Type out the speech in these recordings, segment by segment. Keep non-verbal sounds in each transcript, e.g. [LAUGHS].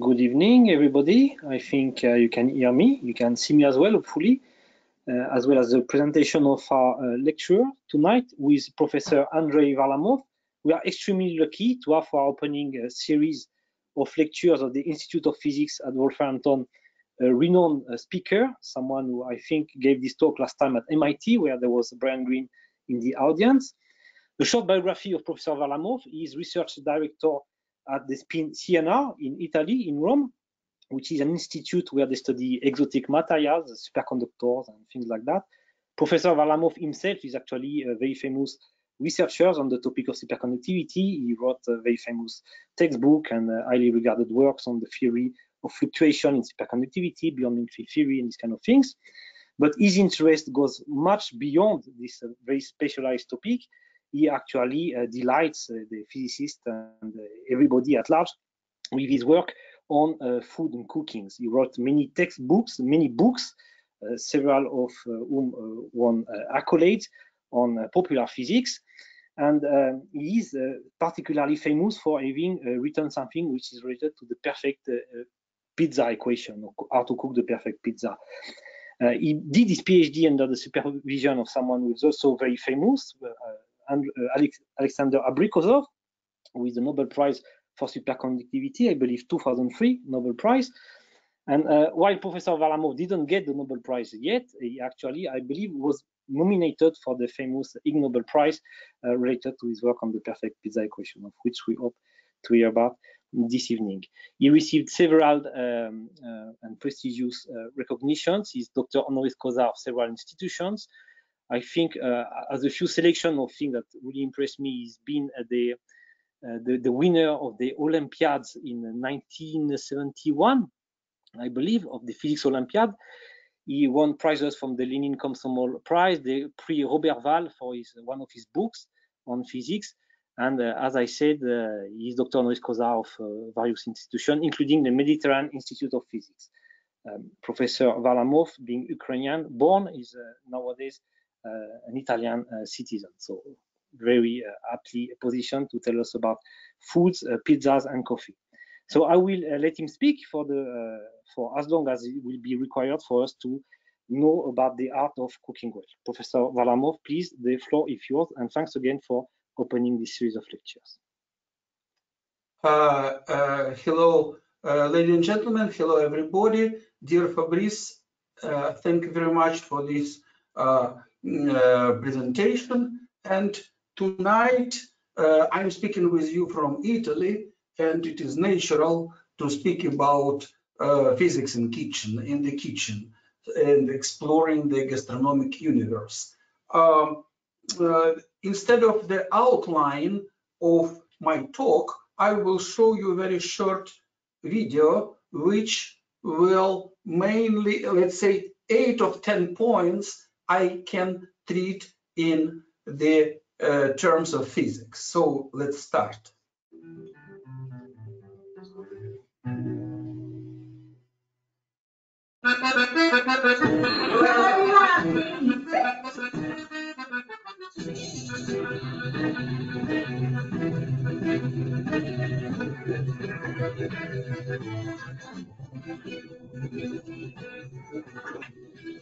Good evening, everybody. I think uh, you can hear me. You can see me as well, hopefully, uh, as well as the presentation of our uh, lecture tonight with Professor Andrey Varlamov. We are extremely lucky to have our opening uh, series of lectures of the Institute of Physics at Wolverhampton, a renowned uh, speaker, someone who I think gave this talk last time at MIT, where there was Brian Greene in the audience. The short biography of Professor Varlamov is research director at the CNR in Italy, in Rome, which is an institute where they study exotic materials, superconductors, and things like that. Professor Varlamov himself is actually a very famous researcher on the topic of superconductivity. He wrote a very famous textbook and uh, highly regarded works on the theory of fluctuation in superconductivity, beyond field theory, and these kind of things. But his interest goes much beyond this uh, very specialized topic he actually uh, delights uh, the physicists and uh, everybody at large with his work on food and cooking. He wrote many textbooks, many books, several of whom won accolades on popular physics and uh, he is uh, particularly famous for having uh, written something which is related to the perfect pizza equation, or how to cook the perfect pizza. he did his PhD under the supervision of someone who is also very famous, Alexander Abrikosov with the Nobel Prize for Superconductivity, I believe 2003 Nobel Prize. And uh, while Professor Varlamov didn't get the Nobel Prize yet, he actually, I believe, was nominated for the famous Ig Nobel Prize uh, related to his work on the perfect pizza equation, of which we hope to hear about this evening. He received several um, uh, and prestigious uh, recognitions. He's Dr. honoris causa of several institutions, I think uh, as a few selection of things that really impressed me is being the, uh, the, the winner of the Olympiads in 1971, I believe, of the Physics Olympiad. He won prizes from the Lenin Komsomol Prize, the Prix Roberval for his one of his books on physics. And uh, as I said, uh, he's Dr. honoris of uh, various institutions, including the Mediterranean Institute of Physics. Um, Professor Varlamov, being Ukrainian born, is uh, nowadays uh, an Italian uh, citizen. So very uh, aptly positioned to tell us about foods, pizzas, and coffee. So I will let him speak for the for as long as it will be required for us to know about the art of cooking well. Professor Varlamov, please, the floor is yours, and thanks again for opening this series of lectures. Uh, uh, hello, uh, ladies and gentlemen. Hello, everybody. Dear Fabrice, thank you very much for this uh, presentation. And tonight uh, I'm speaking with you from Italy, and it is natural to speak about uh, physics in kitchen, in the kitchen, and exploring the gastronomic universe. Um, uh, instead of the outline of my talk, I will show you a very short video, which will mainly, let's say, eight of 10 points I can treat in the uh, terms of physics. So let's start. [LAUGHS]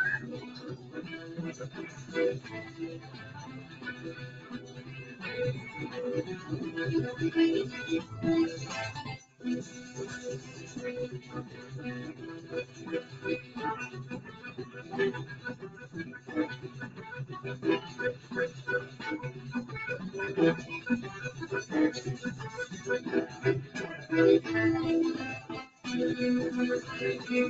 Thank you.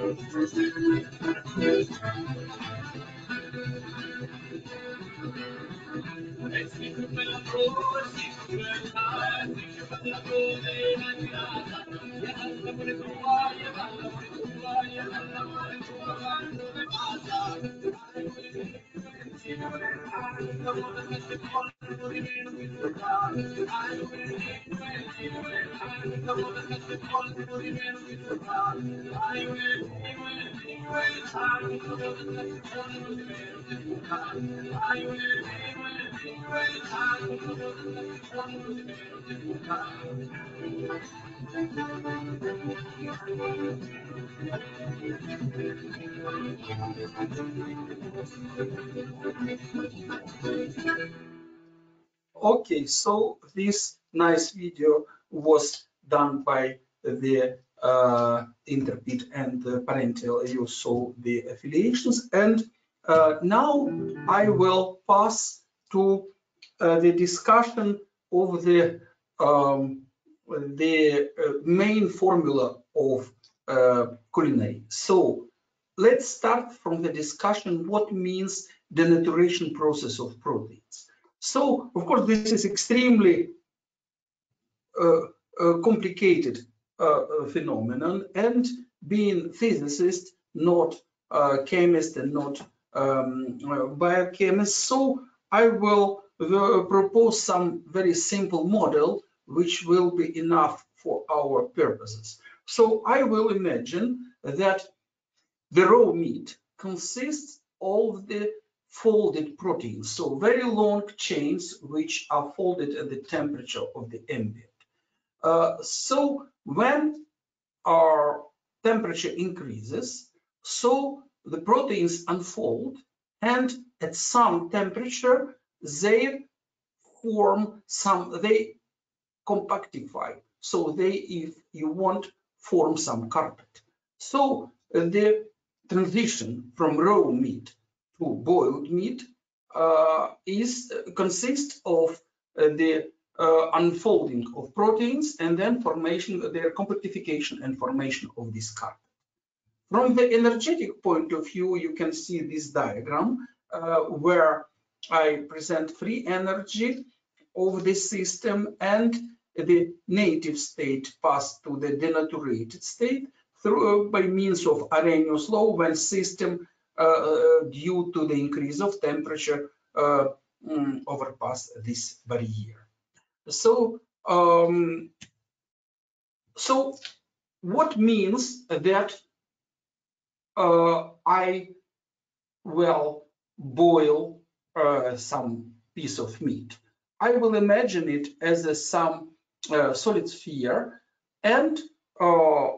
I'm Okay, so this nice video was done by the uh, Interpret and the parental. You saw the affiliations, and uh, now I will pass to uh, the discussion of the um, the uh, main formula of uh, culinary. So let's start from the discussion what means the denaturation process of proteins. So, of course, this is extremely uh, uh, complicated uh, phenomenon, and being physicist, not chemist and not um, biochemist, so I will propose some very simple model which will be enough for our purposes. So I will imagine that the raw meat consists of the folded proteins, so very long chains which are folded at the temperature of the ambient. Uh, so when our temperature increases, so the proteins unfold and at some temperature they form some, they compactify. So they, if you want, form some carpet. So uh, the transition from raw meat to boiled meat uh, is consists of uh, the uh, unfolding of proteins and then formation, their compactification and formation of this carpet. From the energetic point of view, you can see this diagram uh, where I present free energy of this system and the native state passed to the denaturated state through uh, by means of Arrhenius law when system uh, uh, due to the increase of temperature uh, mm, overpass this barrier. So, um, so what means that I will boil some piece of meat? I will imagine it as a some uh, solid sphere and uh,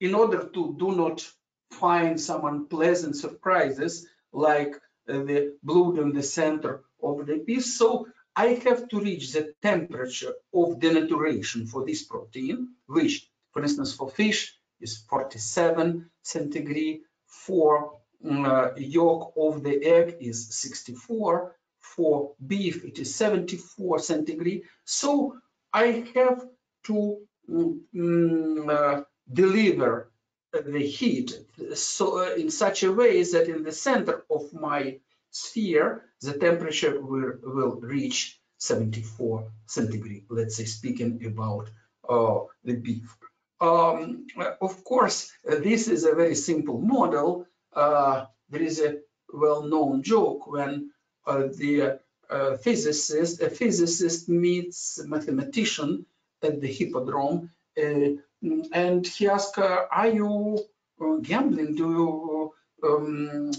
in order to do not find some unpleasant surprises like the blood in the center of the piece. So I have to reach the temperature of denaturation for this protein, which, for instance, for fish is 47 centigrade, for uh, yolk of the egg is 64, for beef it is 74 centigrade. So I have to um, uh, deliver the heat so uh, in such a way that in the center of my sphere the temperature will, will reach 74 centigrade. Let's say speaking about uh, the beef. Um, of course uh, this is a very simple model. Uh, there is a well-known joke when uh, the uh, physicist a physicist meets a mathematician at the hippodrome and he asks, uh, are you uh, gambling? Do you um,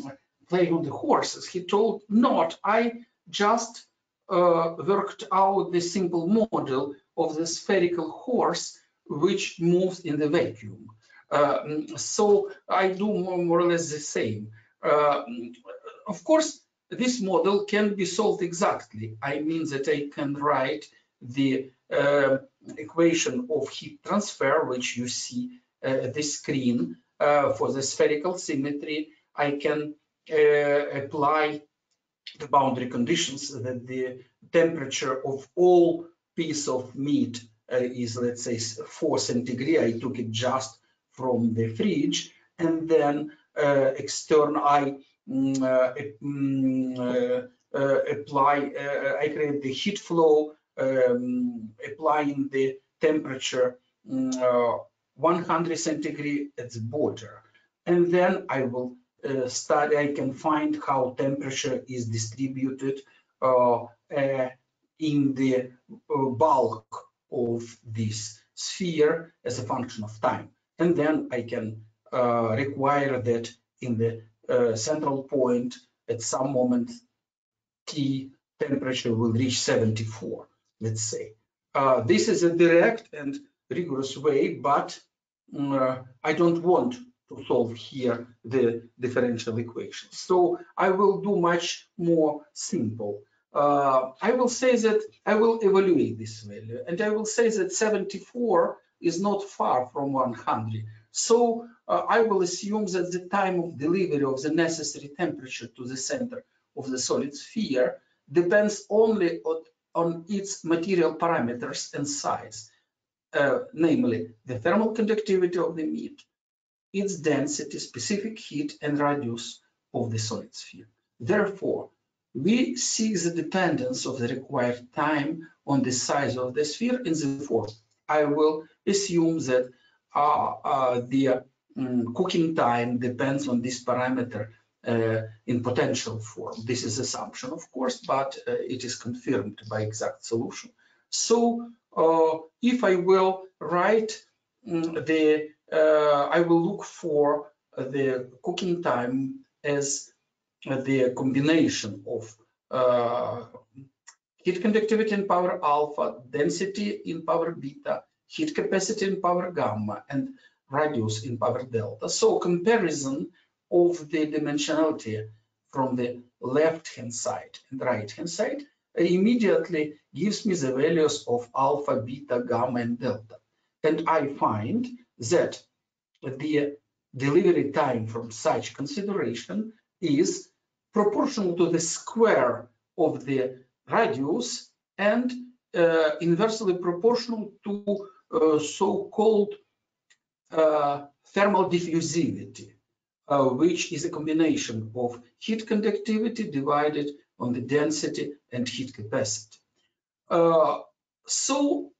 play on the horses? He told, not. I just uh, worked out the simple model of the spherical horse which moves in the vacuum. Uh, so I do more, more, or less the same. Uh, of course, this model can be solved exactly. I mean that I can write the uh, equation of heat transfer, which you see uh, at the screen uh, for the spherical symmetry, I can apply the boundary conditions that the temperature of all piece of meat uh, is let's say 4 centigrade i took it just from the fridge and then uh, external i mm, uh, mm, apply i create the heat flow um, applying the temperature mm, uh, 100 centigrade at the border. And then I will uh, study, I can find how temperature is distributed uh, uh in the uh, bulk of this sphere as a function of time. And then I can uh, require that in the central point at some moment t temperature will reach 74 let's say. Uh, this is a direct and rigorous way, but uh, I don't want to solve here the differential equation. So I will do much more simple. Uh, I will say that I will evaluate this value and I will say that 74 is not far from 100. So uh, I will assume that the time of delivery of the necessary temperature to the center of the solid sphere depends only on, on its material parameters and size, uh, namely the thermal conductivity of the meat, its density, specific heat, and radius of the solid sphere. Therefore, we see the dependence of the required time on the size of the sphere in the form. I will assume that uh, uh, the um, cooking time depends on this parameter uh, in potential form. This is assumption, of course, but uh, it is confirmed by exact solution. So uh, if I will write um, the, I will look for the cooking time as the combination of uh, heat conductivity in power alpha, density in power beta, heat capacity in power gamma, and radius in power delta. So comparison of the dimensionality from the left hand side and right hand side immediately gives me the values of alpha, beta, gamma, and delta. And I find that the delivery time from such consideration is proportional to the square of the radius and uh, inversely proportional to uh, so-called uh, thermal diffusivity uh, which is a combination of heat conductivity divided on the density and heat capacity. Uh, so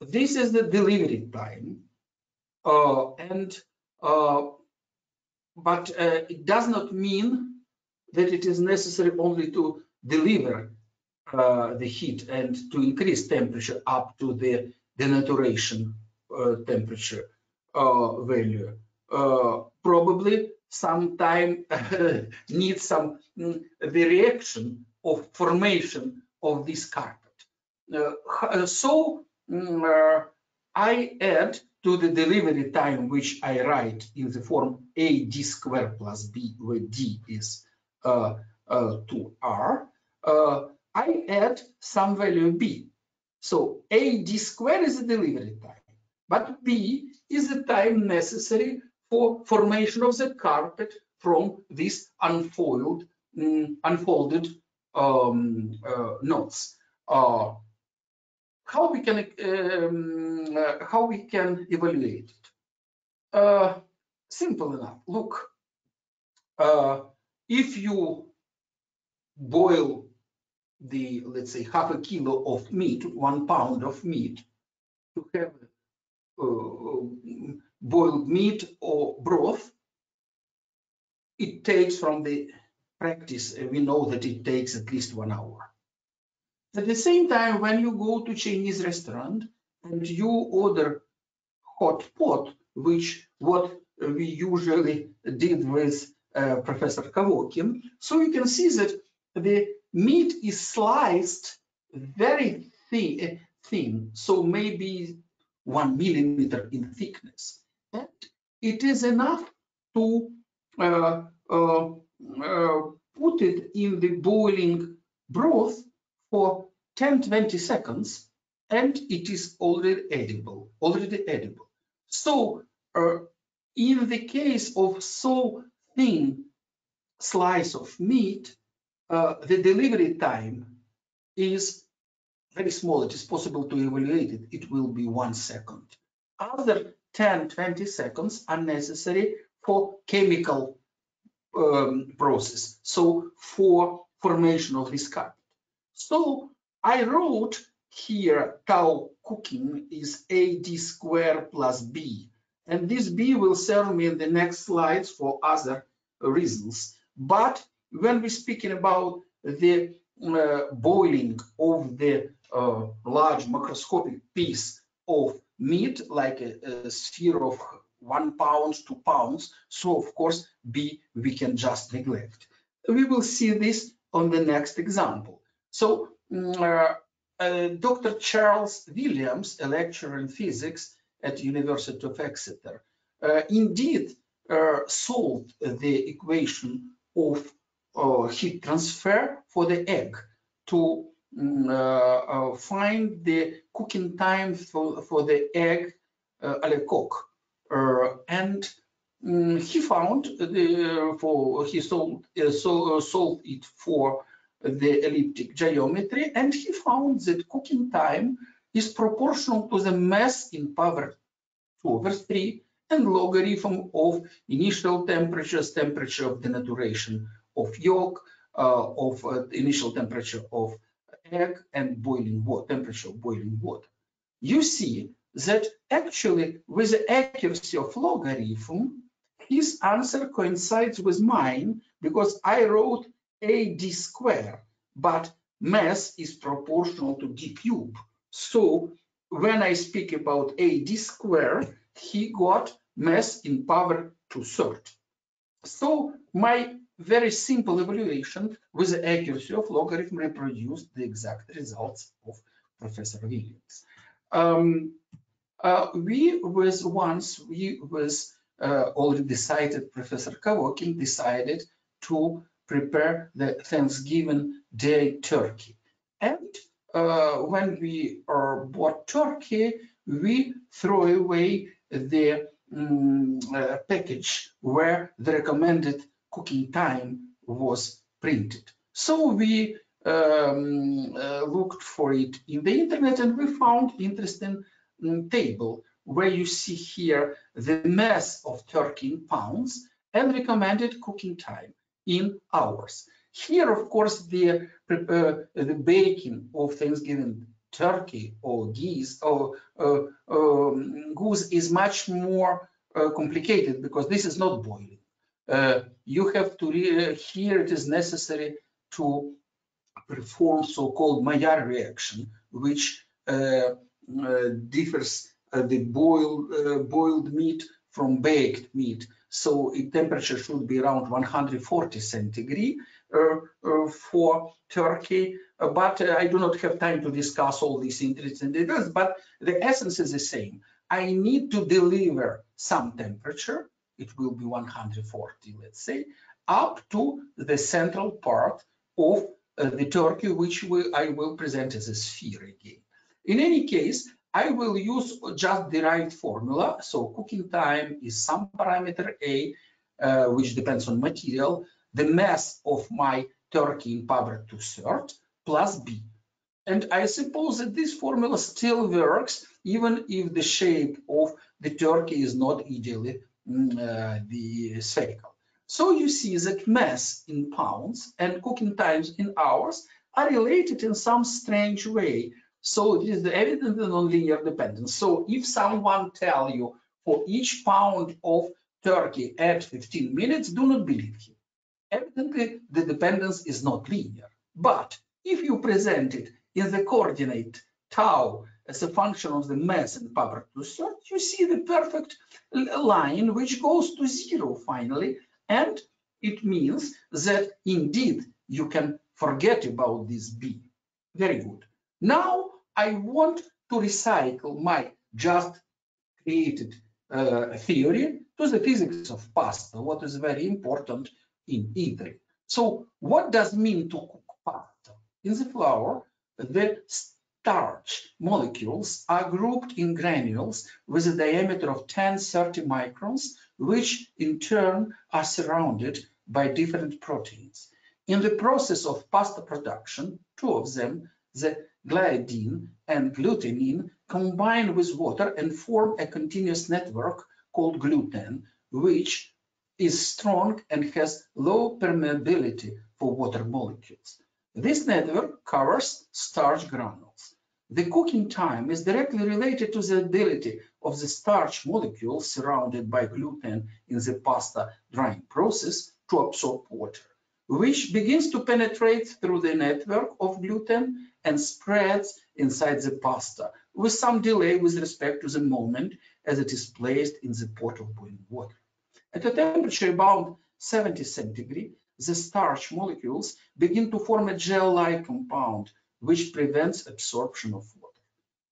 this is the delivery time, and uh, but uh, it does not mean that it is necessary only to deliver uh, the heat and to increase temperature up to the denaturation temperature value. probably sometime [LAUGHS] need some mm, the reaction of formation of this carpet. Uh, uh so mm, uh, I add to the delivery time, which I write in the form a d squared plus b, where d is uh, uh, to R, uh, I add some value B. So AD square is the delivery time, but B is the time necessary for formation of the carpet from this unfolded, um, unfolded um, uh. Uh, how we can um, uh, how we can evaluate it? Uh, simple enough. Look, uh, if you boil the let's say half a kilo of meat, one pound of meat, to have uh, boiled meat or broth, it takes from the practice, we know that it takes at least one hour. At the same time, when you go to Chinese restaurant and you order hot pot, which what we usually did with uh, Professor Kavokin, so you can see that the meat is sliced very thin, thin, so maybe one millimeter in thickness. And it is enough to uh, uh, uh, put it in the boiling broth for 10 20 seconds and it is already edible already edible. So uh, in the case of so thin slice of meat uh, the delivery time is very small. It is possible to evaluate it. It will be one second. Other 10 20 seconds are necessary for chemical um, process. So for formation of this carpet so I wrote here tau cooking is AD square plus B. And this B will serve me in the next slides for other reasons. But when we're speaking about the uh, boiling of the uh, large macroscopic piece of meat, like a, a sphere of one pound, two pounds, so of course B we can just neglect. We will see this on the next example. So mm, uh, uh, Dr. Charles Williams, a lecturer in physics at University of Exeter, uh, indeed uh, solved the equation of uh, heat transfer for the egg to um, find the cooking time for, for the egg uh, à la coque. and um, he found the, for he solved, so, solved it for the elliptic geometry and he found that cooking time is proportional to the mass in power 2 over 3 and logarithm of initial temperatures, temperature of denaturation of yolk, uh, of uh, initial temperature of egg and boiling water, temperature of boiling water. You see that actually with the accuracy of logarithm, his answer coincides with mine because I wrote AD square, but mass is proportional to d cube. So when I speak about AD square, he got mass in power to third. So my very simple evaluation with the accuracy of logarithm reproduced the exact results of Professor Williams. Um, uh, we was once we was uh, already decided Professor Kavokin decided to prepare the Thanksgiving Day turkey. And uh, when we uh, bought turkey, we throw away the um, uh, package where the recommended cooking time was printed. So we um, uh, looked for it in the internet and we found interesting um, table where you see here the mass of turkey in pounds and recommended cooking time in hours. Here, of course, the, uh, the baking of Thanksgiving turkey or geese or uh, um, goose is much more uh, complicated because this is not boiling. Uh, you have to, uh, here it is necessary to perform so-called Maillard reaction, which uh, differs the boiled, boiled meat from baked meat. So it temperature should be around 140 centigrade uh, uh, for Turkey. Uh, but I do not have time to discuss all these interesting details, but the essence is the same. I need to deliver some temperature, it will be 140, let's say, up to the central part of uh, the turkey, which I will present as a sphere again. In any case, I will use just derived formula. So cooking time is some parameter A, uh, which depends on material, the mass of my turkey in power to third plus B. And I suppose that this formula still works even if the shape of the turkey is not ideally mm, uh, the spherical. So you see that mass in pounds and cooking times in hours are related in some strange way. So it is the evident and nonlinear dependence. So if someone tell you for each pound of turkey at 15 minutes, do not believe him. Evidently, the dependence is not linear. But if you present it in the coordinate tau as a function of the mass and power to third, you see the perfect line which goes to zero finally and it means that indeed you can forget about this B. Very good. Now I want to recycle my just created uh, theory to the physics of pasta, what is very important in Italy. So what does mean to cook pasta? In the flour, the starch molecules are grouped in granules with a diameter of 10-30 microns which in turn are surrounded by different proteins. In the process of pasta production, two of them, the gliadin and glutenin, combine with water and form a continuous network called gluten, which is strong and has low permeability for water molecules. This network covers starch granules. The cooking time is directly related to the ability of the starch molecules surrounded by gluten in the pasta drying process to absorb water, which begins to penetrate through the network of gluten and spreads inside the pasta with some delay with respect to the moment as it is placed in the pot of boiling water. At a temperature about 70 centigrade, the starch molecules begin to form a gel-like compound which prevents absorption of water.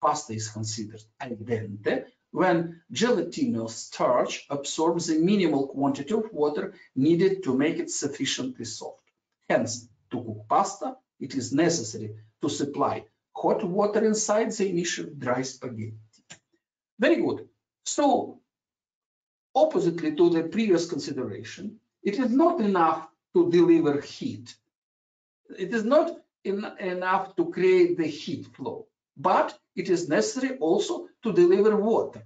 Pasta is considered al dente when gelatinous starch absorbs the minimal quantity of water needed to make it sufficiently soft. Hence, to cook pasta, it is necessary to supply hot water inside the initial dry spaghetti. Very good. So, oppositely to the previous consideration, it is not enough to deliver heat. It is not in, enough to create the heat flow, but it is necessary also to deliver water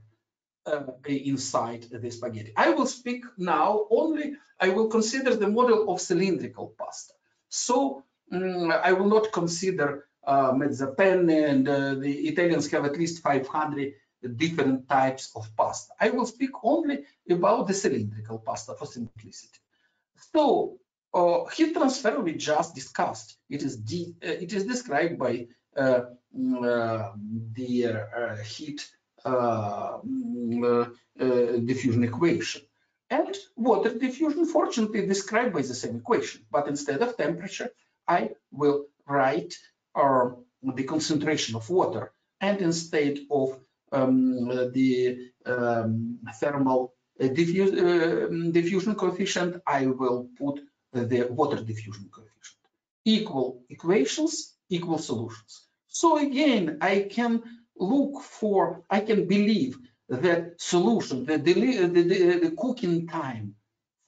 uh, inside the spaghetti. I will speak now only, I will consider the model of cylindrical pasta. So um, I will not consider uh, mezzapenne and uh, the Italians have at least 500 different types of pasta. I will speak only about the cylindrical pasta for simplicity. So uh, heat transfer we just discussed. It is de uh, it is described by uh, mm, uh the uh, heat mm, diffusion equation. And water diffusion, fortunately, described by the same equation. But instead of temperature, I will write the concentration of water. And instead of um, the um, thermal diffuse, diffusion coefficient, I will put the water diffusion coefficient. Equal equations, equal solutions. So again, I can look for, I can believe that solution, the, the, the, the cooking time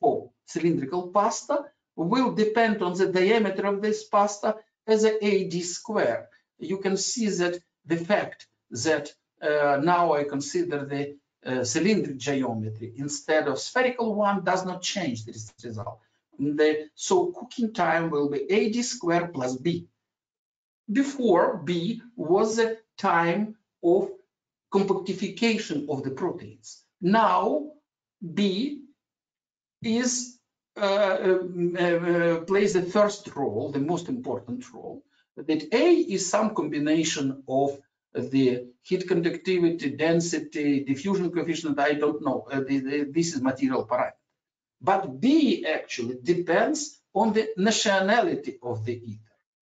for cylindrical pasta will depend on the diameter of this pasta as a AD square. You can see that the fact that uh, now I consider the uh, cylindric geometry instead of spherical one does not change this result the so cooking time will be AD square plus B. Before B was the time of compactification of the proteins. Now B is plays the first role, the most important role. That A is some combination of the heat conductivity, density, diffusion coefficient. I don't know. Uh, the, the, this is material parameter. But B actually depends on the nationality of the eater.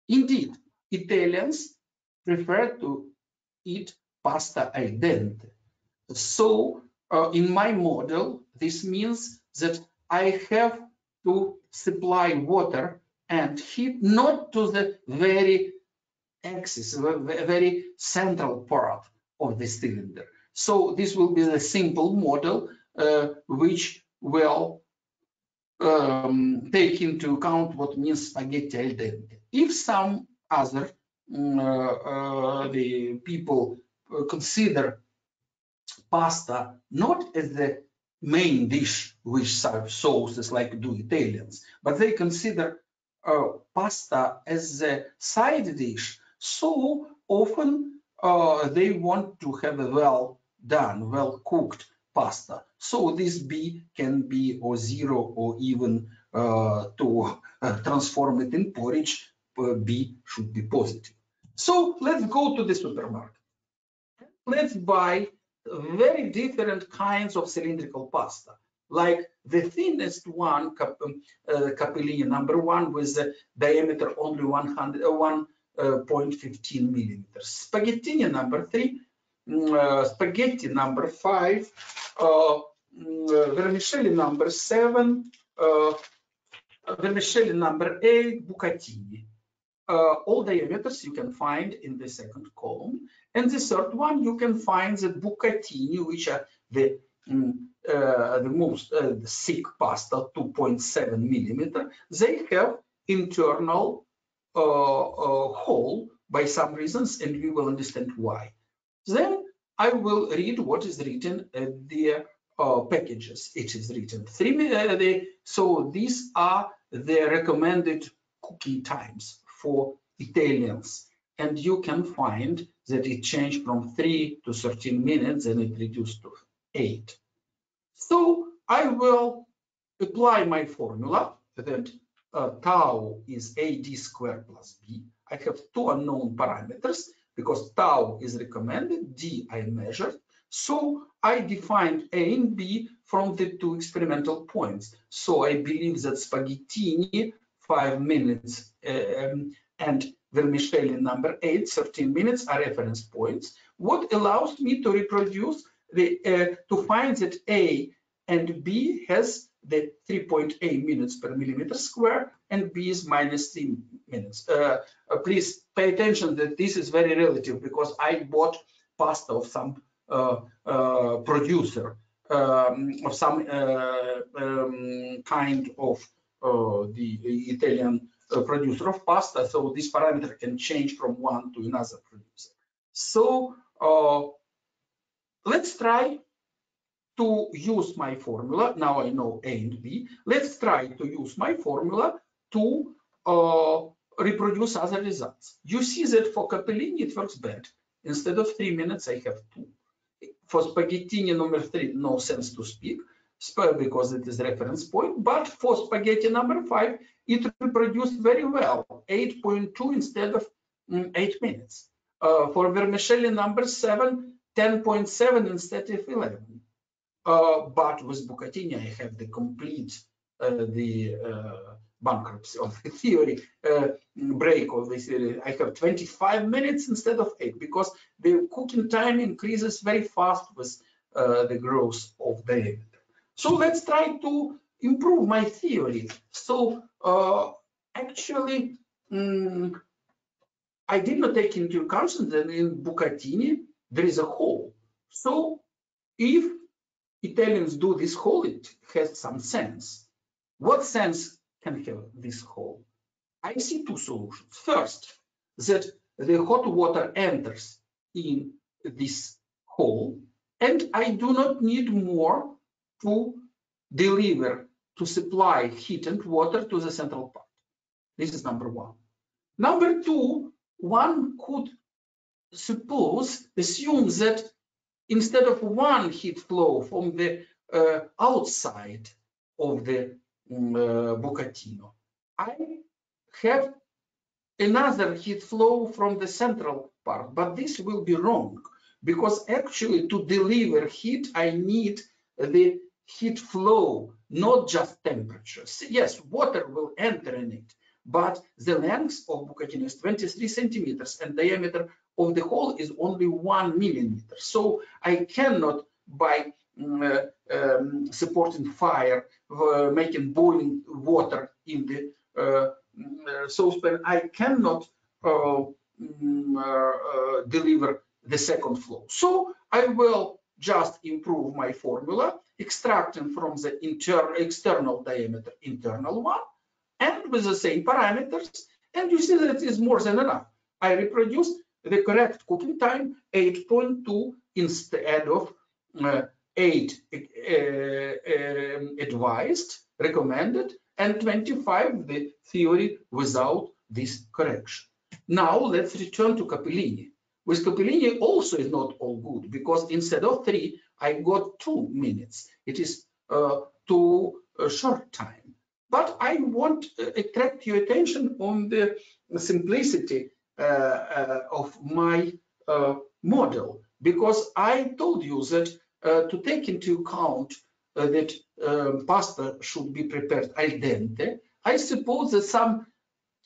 Indeed, Italians prefer to eat pasta al dente. So uh, in my model, this means that I have to supply water and heat not to the very axis, the very central part of the cylinder. So this will be the simple model uh, which will um, take into account what means spaghetti al dente. If some other um, uh, uh, the people consider pasta not as the main dish which serves sauces like do Italians, but they consider uh, pasta as a side dish. So often uh, they want to have a well done, well cooked pasta. So this B can be or zero or even uh, to uh, transform it in porridge, uh, B should be positive. So let's go to the supermarket. Let's buy very different kinds of cylindrical pasta, like the thinnest one, cap, um, uh, capellini number one, with a diameter only 100, uh, 1.15 uh, millimeters. Spaghettini number three, mm, uh, spaghetti number five, uh, mm, uh, vermicelli number seven, vermicelli number eight, bucatini. Uh, all diameters you can find in the second column. And the third one, you can find the bucatini, which are the um, uh, the most uh, the thick pasta, 2.7 millimeter. They have internal uh, uh, hole by some reasons, and we will understand why. Then I will read what is written at the uh, packages. It is written three minutes. so these are the recommended cooking times for Italians. And you can find that it changed from 3 to 13 minutes and it reduced to 8. So I will apply my formula that uh, tau is AD squared plus B. I have two unknown parameters because tau is recommended, D I measured. So I defined A and B from the two experimental points. So I believe that spaghettini, five minutes, um, and vermicelli number eight, 13 minutes are reference points. What allows me to reproduce the, uh, to find that A and B has the 3.8 minutes per millimeter square and B is minus three minutes. Uh, uh, please pay attention that this is very relative because I bought pasta of some uh, uh, producer um, of some uh, um, kind of the Italian producer of pasta. So this parameter can change from one to another producer. So let's try to use my formula. Now I know A and B. Let's try to use my formula to uh, reproduce other results. You see that for capellini it works bad. Instead of three minutes, I have two. For spaghettini number three, no sense to speak because it is reference point. But for spaghetti number five, it reproduced very well, 8.2 instead of mm, eight minutes. Uh, for vermicelli number seven, 10.7 instead of 11. Uh, but with Bucatini, I have the complete uh, the uh, bankruptcy of the theory uh, break of the theory. I have 25 minutes instead of eight because the cooking time increases very fast with uh, the growth of the So let's try to improve my theory. So uh, actually, um, I did not take into account that in Bucatini there is a hole. So if Italians do this hole, it has some sense. What sense can have this hole? I see two solutions. First, that the hot water enters in this hole, and I do not need more to deliver, to supply heat and water to the central part. This is number one. Number two, one could suppose, assume that instead of one heat flow from the uh, outside of the um, uh, Bucatino, I have another heat flow from the central part, but this will be wrong because actually to deliver heat, I need the heat flow, not just temperature. Yes, water will enter in it, but the length of Bucatino is 23 centimeters and diameter of the hole is only one millimeter. So I cannot, by mm, uh, um, supporting fire, uh, making boiling water in the uh, mm, saucepan, I cannot mm, deliver the second flow. So I will just improve my formula, extracting from the inter external diameter internal one, and with the same parameters, and you see that it is more than enough. I reproduce the correct cooking time 8.2 instead of uh, 8 uh, um, advised, recommended, and 25 the theory without this correction. Now let's return to Capellini. With Capellini also is not all good because instead of three, I got two minutes. It is uh, too uh, short time. But I want to attract your attention on the simplicity uh, uh, of my uh, model because I told you that to take into account that um, pasta should be prepared al dente, I suppose that some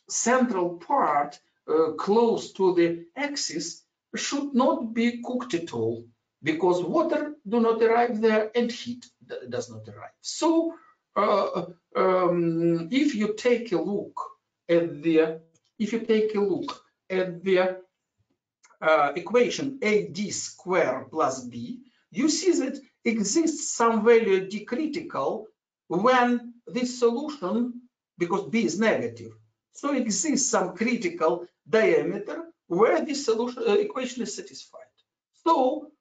central part uh, close to the axis should not be cooked at all because water do not arrive there and heat does not arrive. So uh, um, if you take a look at the if you take a look at the uh, equation AD square plus B, you see that exists some value D critical when this solution, because B is negative, so exists some critical diameter where this solution uh, equation is satisfied. So,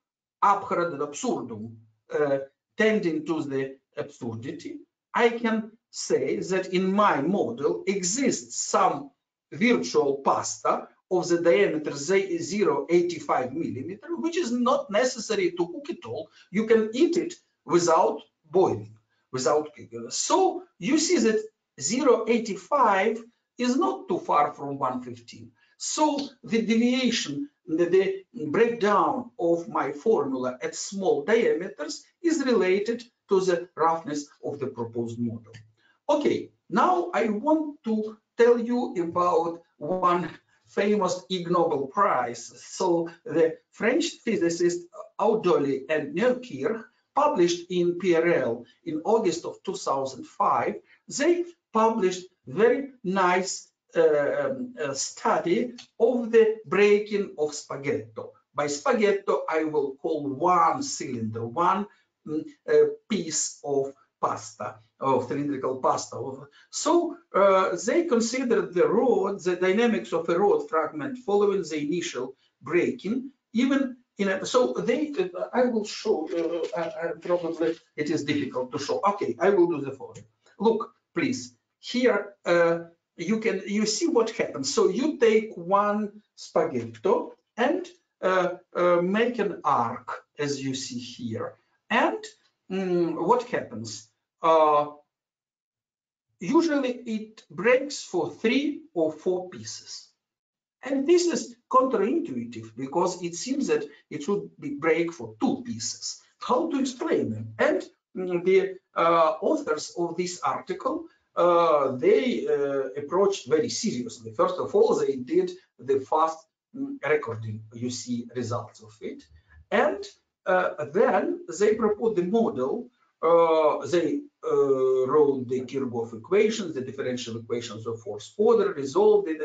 absurd ad absurdum, uh, tending to the absurdity, I can say that in my model exists some virtual pasta of the diameter 0.85 millimeter, which is not necessary to cook it all. You can eat it without boiling, without cooking. So you see that 0.85 is not too far from 115. So the deviation, the, the breakdown of my formula at small diameters is related to the roughness of the proposed model. Okay, now I want to tell you about one famous Ig Nobel Prize. So the French physicist Audoly and Neukirch published in PRL in August of 2005, they published very nice study of the breaking of spaghetto. By spaghetto, I will call one cylinder, one mm, uh, piece of pasta of cylindrical pasta. So uh, they considered the rod, the dynamics of a rod fragment following the initial breaking, even in a, so they, uh, I will show, uh, probably it is difficult to show. Okay, I will do the following. Look, please, here uh, you can, you see what happens. So you take one spaghetto and uh, uh, make an arc, as you see here. And mm, what happens? uh, usually it breaks for three or four pieces. And this is counterintuitive because it seems that it should be break for two pieces. How to explain them? And mm, the uh, authors of this article, uh, they uh, approached very seriously. First of all, they did the fast recording. You see results of it. And uh, then they proposed the model. Uh, they uh, wrote the Kirchhoff equations, the differential equations of force order, resolved it,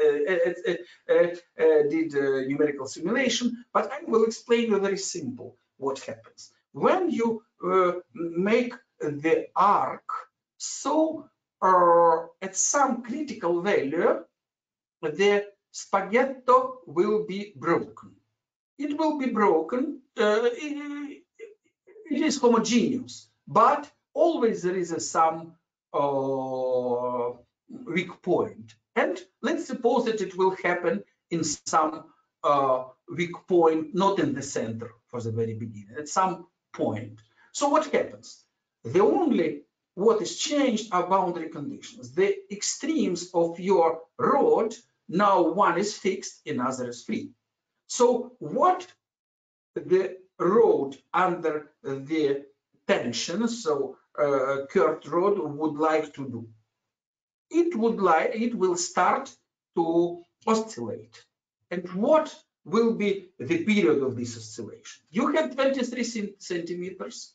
uh, uh, did numerical simulation, but I will explain you very simple what happens. When you make the arc, so at some critical value, the spaghetto will be broken. It will be broken, uh, it, it is homogeneous, but always there is a some uh, weak point. And let's suppose that it will happen in some uh, weak point, not in the center for the very beginning, at some point. So what happens? The only what is changed are boundary conditions. The extremes of your rod, now one is fixed, another is free. So what the rod under the tension, so uh, curved rod would like to do. It would like it will start to oscillate. And what will be the period of this oscillation? You have 23 centimeters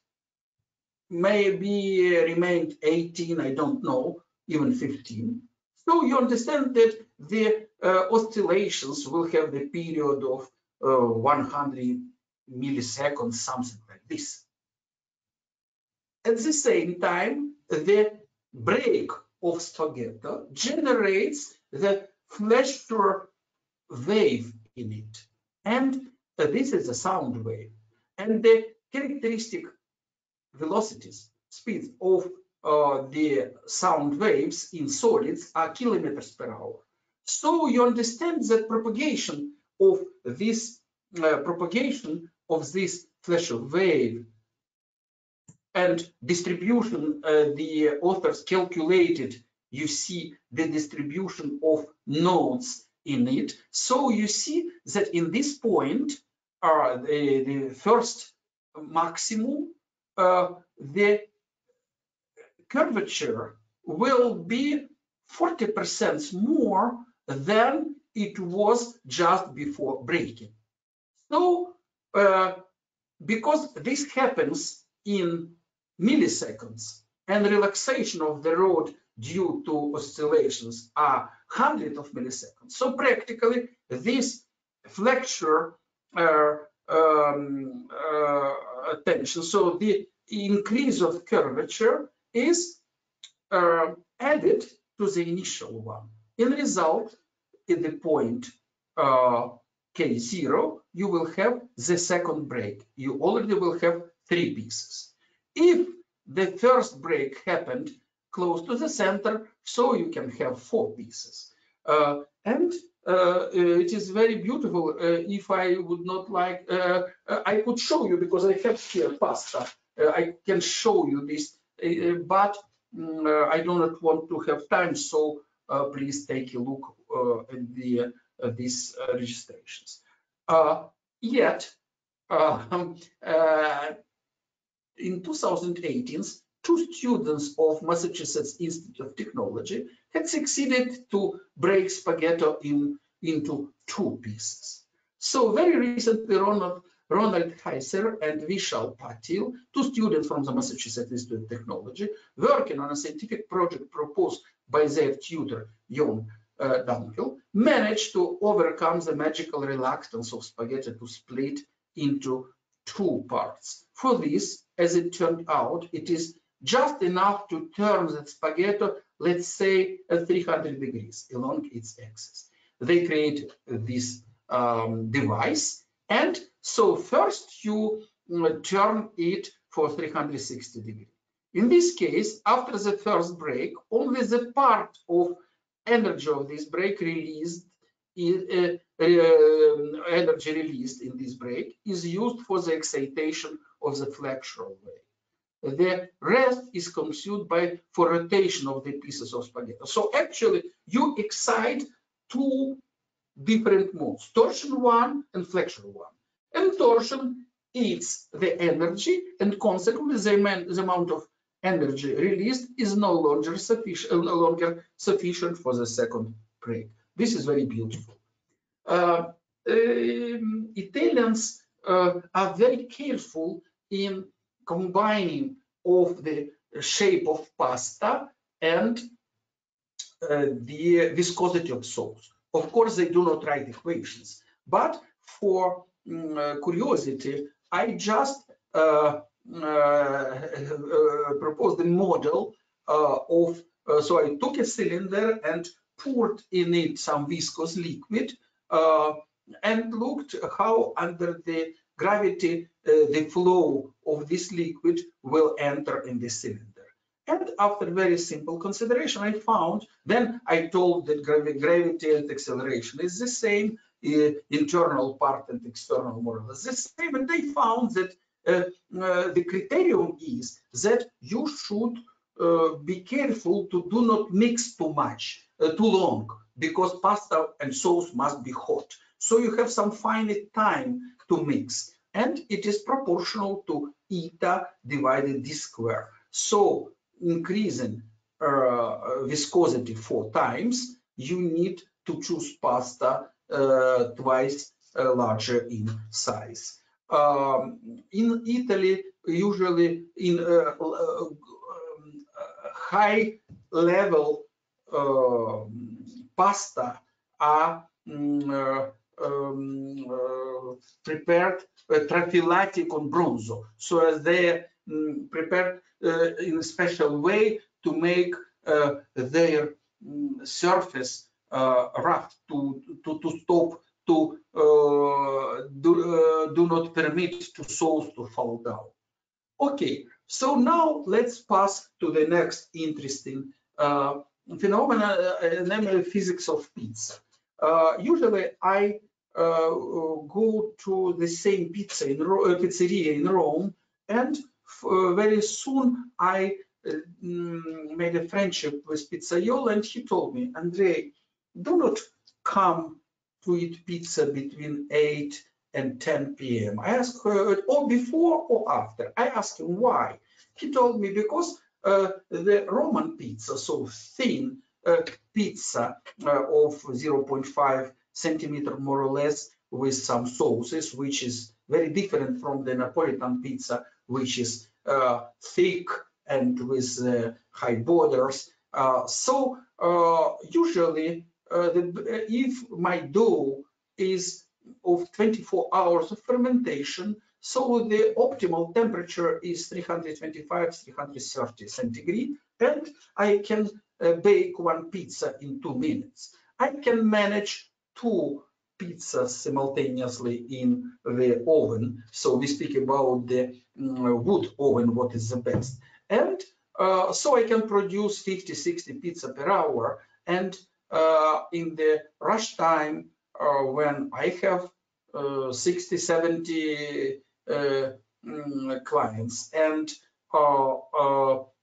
maybe remained 18, I don't know, even 15. So you understand that the uh, oscillations will have the period of uh, 100 milliseconds, something like this. At the same time, the break of spaghetti generates the flexure wave in it. And uh, this is a sound wave. And the characteristic velocities, speeds of uh, the sound waves in solids are kilometers per hour. So you understand that propagation of this uh, propagation of this flexure wave and distribution uh, the authors calculated you see the distribution of nodes in it so you see that in this point uh, the, the first maximum the curvature will be 40 percent more than it was just before breaking so uh, because this happens in milliseconds and relaxation of the road due to oscillations are hundreds of milliseconds. So practically this flexure uh, um, uh, tension, so the increase of curvature is uh, added to the initial one. In result, at the point uh, K0, you will have the second break. You already will have three pieces. If the first break happened close to the center, so you can have four pieces. Uh, and it is very beautiful. Uh, if I would not like, uh, uh, I could show you because I have here pasta. Uh, I can show you this, but um, I do not want to have time. So please take a look at the these registrations. yet, um, [LAUGHS] in 2018, two students of Massachusetts Institute of Technology had succeeded to break spaghetti in, into two pieces. So very recently, Ronald, Ronald Heisser and Vishal Patil, two students from the Massachusetts Institute of Technology, working on a scientific project proposed by their tutor, Jörn uh, Dunkel, managed to overcome the magical reluctance of spaghetti to split into two parts. For this, as it turned out, it is just enough to turn the spaghetti, let's say at 300 degrees along its axis. They created this um, device. And so first you uh, turn it for 360 degrees. In this case, after the first break, only the part of energy of this break released uh, uh, energy released in this break is used for the excitation of the flexural wave. The rest is consumed by for rotation of the pieces of spaghetti. So actually, you excite two different modes, torsion one and flexural one. And torsion eats the energy, and consequently, the, the amount of energy released is no longer sufficient, no longer sufficient for the second break. This is very beautiful. Uh, um, Italians uh, are very careful in combining of the shape of pasta and uh, the viscosity of sauce. Of course, they do not write equations, but for um, curiosity, I just uh, uh, uh, proposed a model of, so I took a cylinder and poured in it some viscous liquid and looked how under the gravity, uh, the flow of this liquid will enter in the cylinder. And after very simple consideration, I found, then I told that gravity and acceleration is the same, uh, internal part and external more or less the same. And they found that uh, uh, the criterion is that you should uh, be careful to do not mix too much, uh, too long, because pasta and sauce must be hot. So you have some finite time to mix and it is proportional to eta divided d square. So increasing uh, viscosity four times, you need to choose pasta uh, twice uh, larger in size. um, in Italy, usually in uh, uh, high level um, pasta are um, um, prepared uh, trafilati con bronzo. So they um, prepared uh, in a special way to make uh, their um, surface rough to, to, to stop to uh, do, uh, do not permit to souls to fall down. Okay, so now let's pass to the next interesting uh, phenomena, namely physics of pizza. usually I go to the same pizza in Ro uh, pizzeria in Rome, and uh, very soon I mm, made a friendship with pizzaiolo, and he told me, Andrey, do not come to eat pizza between 8 and 10 p.m. I asked her, or before or after. I asked him why. He told me because uh, the Roman pizza, so thin uh, pizza uh, of 0.5 centimeter more or less with some sauces, which is very different from the Napolitan pizza, which is uh, thick and with uh, high borders. Uh, so usually uh, the, if my dough is of 24 hours of fermentation, so the optimal temperature is 325, 330 centigrade, and I can uh, bake one pizza in two minutes. I can manage two pizzas simultaneously in the oven. So we speak about the um, wood oven, what is the best. And uh, so I can produce 50, 60 pizza per hour. And uh, in the rush time uh, when I have uh, 60, 70 mm, clients and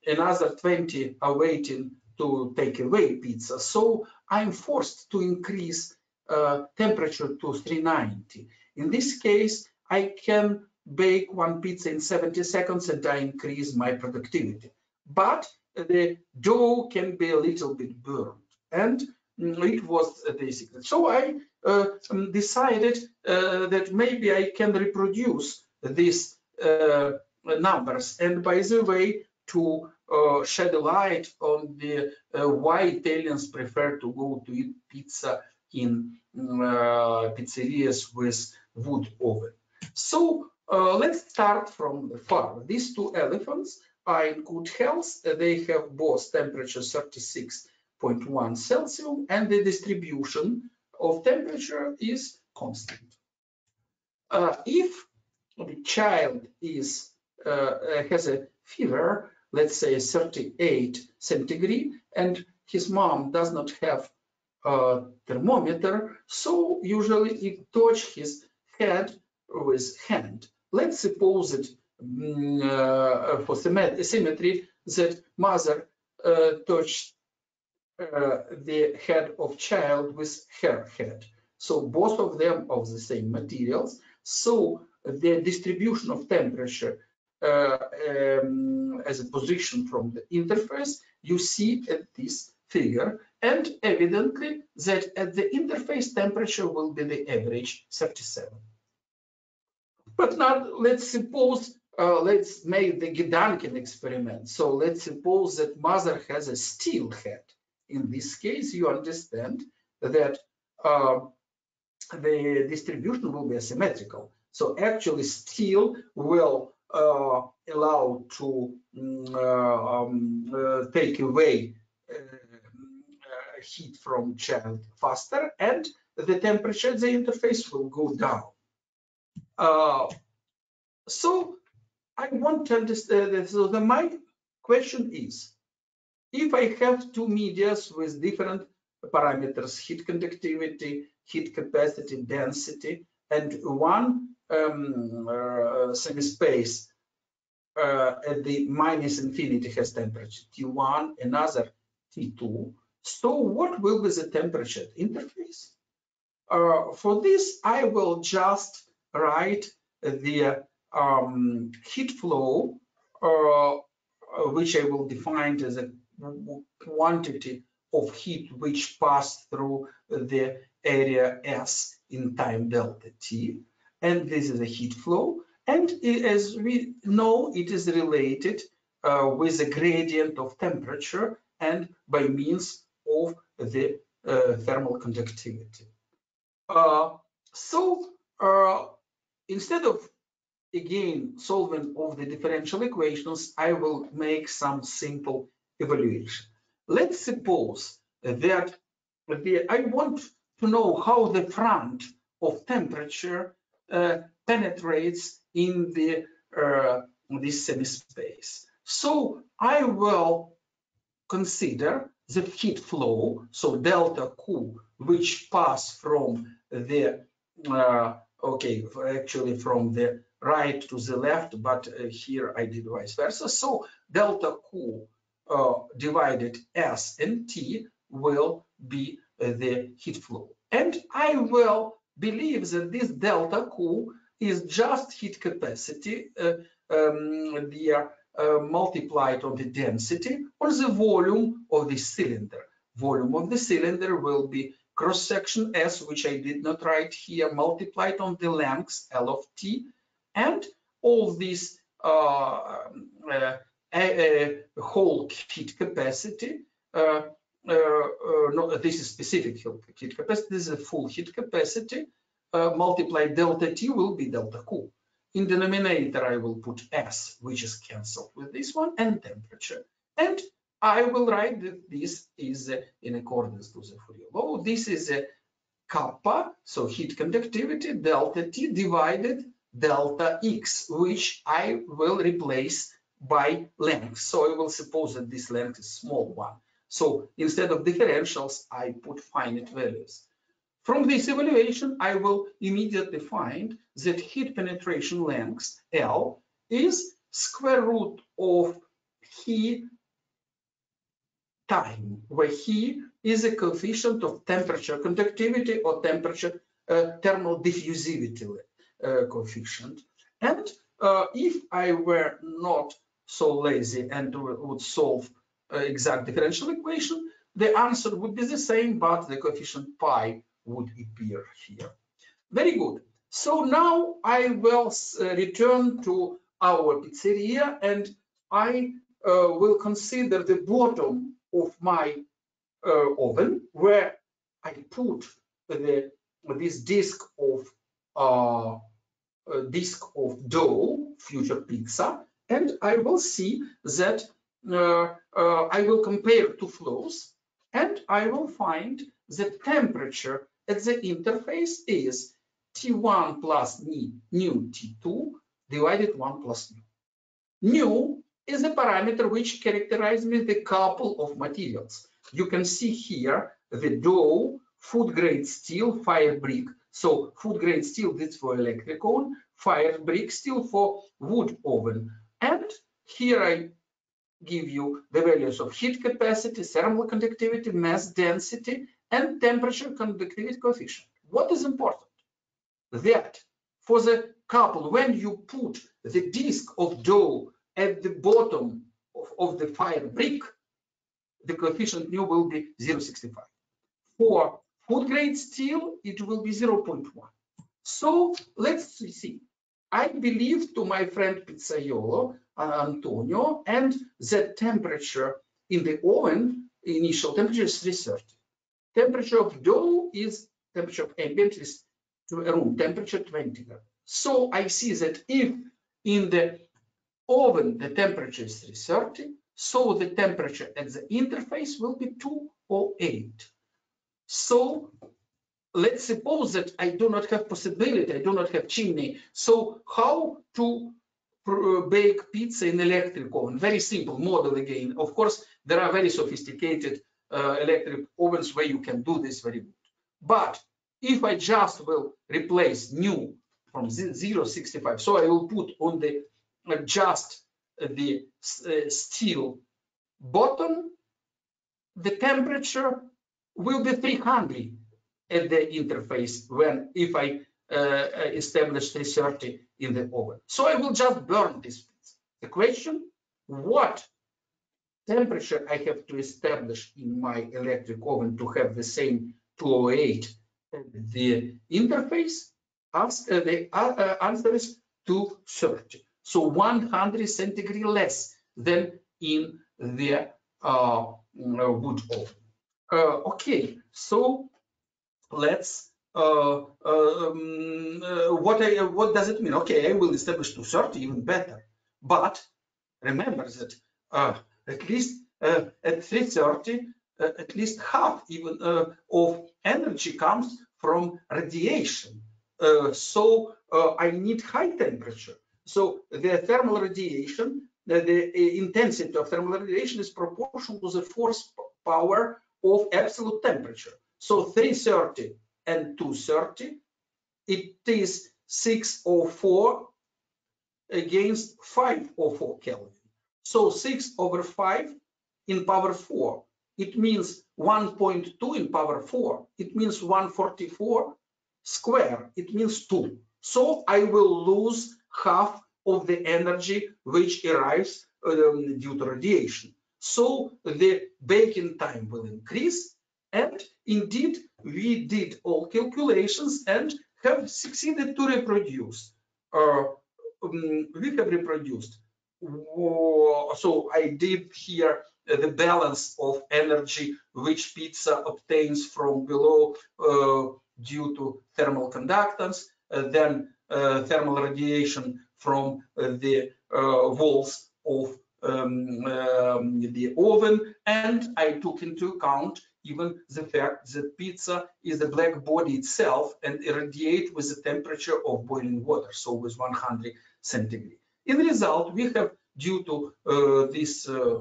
another 20 are waiting to take away pizza. So I'm forced to increase uh, temperature to 390. In this case, I can bake one pizza in 70 seconds and I increase my productivity. But the dough can be a little bit burned. And it was the secret. So I uh, um, decided uh, that maybe I can reproduce these uh, numbers. And by the way, to uh, shed a light on the uh, why Italians prefer to go to eat pizza in uh, pizzerias with wood oven. So let's start from the farm. These two elephants are in good health. They have both temperature 36.1 Celsius and the distribution of temperature is constant. Uh, if the child is uh, has a fever, let's say 38 centigrade, and his mom does not have thermometer, so usually he touch his head with hand. Let's suppose mm, uh, for symmetry that mother uh, touched uh, the head of child with her head. So both of them of the same materials. So the distribution of temperature uh, um, as a position from the interface, you see at this figure. And evidently that at the interface temperature will be the average 37. But now let's suppose, uh, let's make the Gedanken experiment. So let's suppose that mother has a steel head in this case, you understand that uh, the distribution will be asymmetrical. So actually steel will uh, allow to mm, uh, um, uh, take away heat from child faster and the temperature at the interface will go down. so I want to understand that. So the, my question is, if I have two medias with different parameters, heat conductivity, heat capacity, density, and one um, uh, semi-space uh, at the minus infinity has temperature T1, another T2. So what will be the temperature interface? Uh, for this, I will just write the um, heat flow, uh, which I will define as a quantity of heat which passed through the area S in time delta T. and this is a heat flow. And as we know, it is related uh, with a gradient of temperature and by means of the uh, thermal conductivity. Uh, so uh, instead of again solving of the differential equations, I will make some simple evaluation. Let's suppose that the, I want to know how the front of temperature uh, penetrates in the uh, this semi-space. So I will consider the heat flow, so delta Q, which pass from the uh, okay, actually from the right to the left, but uh, here I did vice versa. So delta Q uh, divided S and T will be uh, the heat flow. And I will believe that this delta Q is just heat capacity uh, um, uh, multiplied on the density or the volume of the cylinder. Volume of the cylinder will be cross section S, which I did not write here, multiplied on the length L of T, and all this uh, uh, whole heat capacity. Uh, uh, uh, no, this is specific heat capacity. This is a full heat capacity. multiply delta T will be delta Q. In denominator, I will put S, which is cancelled with this one, and temperature. And I will write that this is in accordance to the Fourier law. This is a kappa, so heat conductivity, delta T divided delta X, which I will replace by length. So I will suppose that this length is small one. So instead of differentials, I put finite values. From this evaluation, I will immediately find that heat penetration length, L, is square root of heat time, where he is a coefficient of temperature conductivity or temperature uh, thermal diffusivity uh, coefficient. And uh, if I were not so lazy and would solve uh, exact differential equation, the answer would be the same, but the coefficient pi would appear here. Very good. So now I will uh, return to our pizzeria and I uh, will consider the bottom of my uh, oven where I put the this disk of uh, disk of dough, future pizza, and I will see that uh, uh, I will compare two flows and I will find the temperature at the interface is T1 plus nu T2 divided 1 plus nu. Nu is a parameter which characterizes the couple of materials. You can see here the dough, food grade steel, fire brick. So food grade steel, this for electric oven, fire brick steel for wood oven. And here I give you the values of heat capacity, thermal conductivity, mass density, and temperature conductivity coefficient. What is important? That for the couple, when you put the disk of dough at the bottom of, of the fire brick, the coefficient nu will be 0.65. For food grade steel, it will be 0.1. So let's see. I believe to my friend Pizzaiolo, uh, Antonio, and the temperature in the oven, initial temperature is 330. Temperature of dough is temperature of ambient is to a room temperature 20. So I see that if in the oven the temperature is 330, so the temperature at the interface will be 208. So let's suppose that I do not have possibility, I do not have chimney. So how to uh, bake pizza in electric oven? Very simple model again. Of course, there are very sophisticated uh, electric ovens where you can do this very good. But if I just will replace new from 0.65, so I will put on the just the uh, steel bottom, the temperature will be 300 at the interface when if I uh, establish 330 in the oven. So I will just burn this. The question, what temperature I have to establish in my electric oven to have the same 208 at the interface Ask, uh, the uh, uh, answer is 230. So 100 centigrade less than in the uh, wood oven. Uh, okay, so let's uh, um, what I, what does it mean? Okay, I will establish 230 even better, but remember that at least uh, at 330, uh, at least half even uh, of energy comes from radiation. so I need high temperature. So the thermal radiation, the, the intensity of thermal radiation is proportional to the force power of absolute temperature. So 330 and 230, it is 604 against 504 Kelvin. So 6 over 5 in power 4, it means 1.2 in power 4. It means 144 square. It means 2. So I will lose half of the energy which arrives um, due to radiation. So the baking time will increase. And indeed, we did all calculations and have succeeded to reproduce. Uh, um, we have reproduced. So I did here the balance of energy which pizza obtains from below uh, due to thermal conductance, uh, then uh, thermal radiation from uh, the uh, walls of um, um, the oven, and I took into account even the fact that pizza is a black body itself and irradiate with the temperature of boiling water, so with 100 centigrade. In result, we have, due to uh, this uh,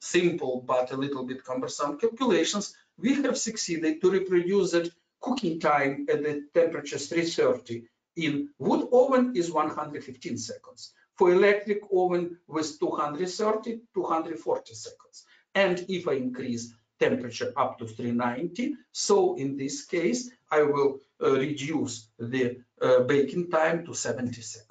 simple but a little bit cumbersome calculations, we have succeeded to reproduce that cooking time at the temperature 330 in wood oven is 115 seconds. For electric oven with 230, 240 seconds. And if I increase temperature up to 390, so in this case, I will uh, reduce the uh, baking time to 70 seconds.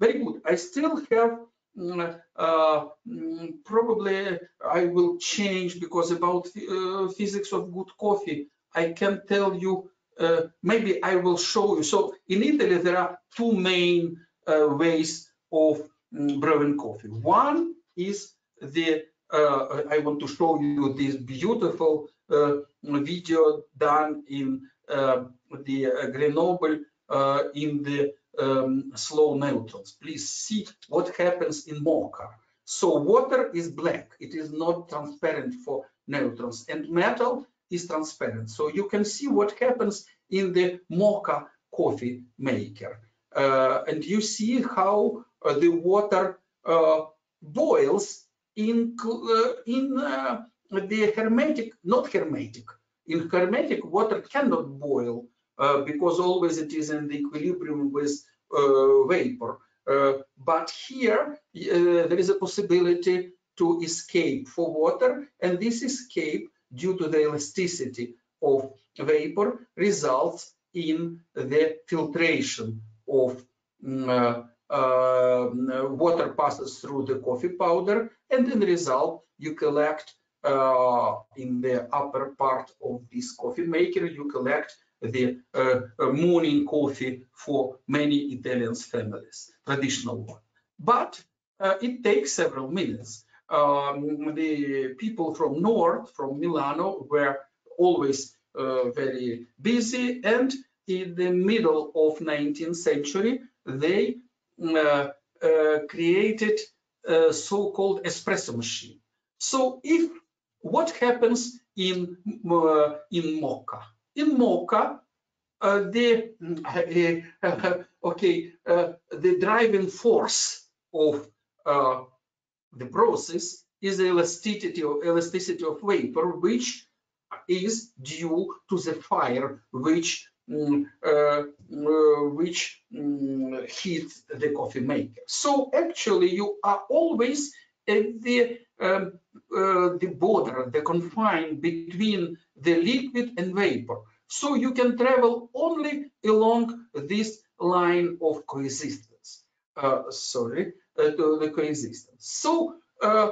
Very good. I still have Mm, uh, mm, probably I will change because about uh, physics of good coffee, I can tell you, uh, maybe I will show you. So in Italy, there are two main uh, ways of um, brewing coffee. One is the, uh, I want to show you this beautiful uh, video done in the Grenoble in the um, slow neutrons. Please see what happens in Moka. So water is black, it is not transparent for neutrons and metal is transparent. So you can see what happens in the Moka coffee maker. Uh, and you see how uh, the water uh, boils in, uh, in uh, the hermetic, not hermetic. In hermetic, water cannot boil uh, because always it is in the equilibrium with uh, vapor. Uh, but here there is a possibility to escape for water, and this escape, due to the elasticity of vapor, results in the filtration of um, uh, water passes through the coffee powder, and in result, you collect uh, in the upper part of this coffee maker, you collect the uh, uh, morning coffee for many Italian families, traditional one. But uh, it takes several minutes. Um, the people from north, from Milano, were always uh, very busy, and in the middle of 19th century, they uh, uh, created a so-called espresso machine. So, if what happens in in Moka? In Moka, uh, the uh, okay uh, the driving force of uh, the process is the elasticity of elasticity of vapor, which is due to the fire which mm, uh, uh, which heats the coffee maker. So actually, you are always at the um, the border, the confine between the liquid and vapor. So you can travel only along this line of coexistence. Uh, sorry, uh, to the coexistence. So uh,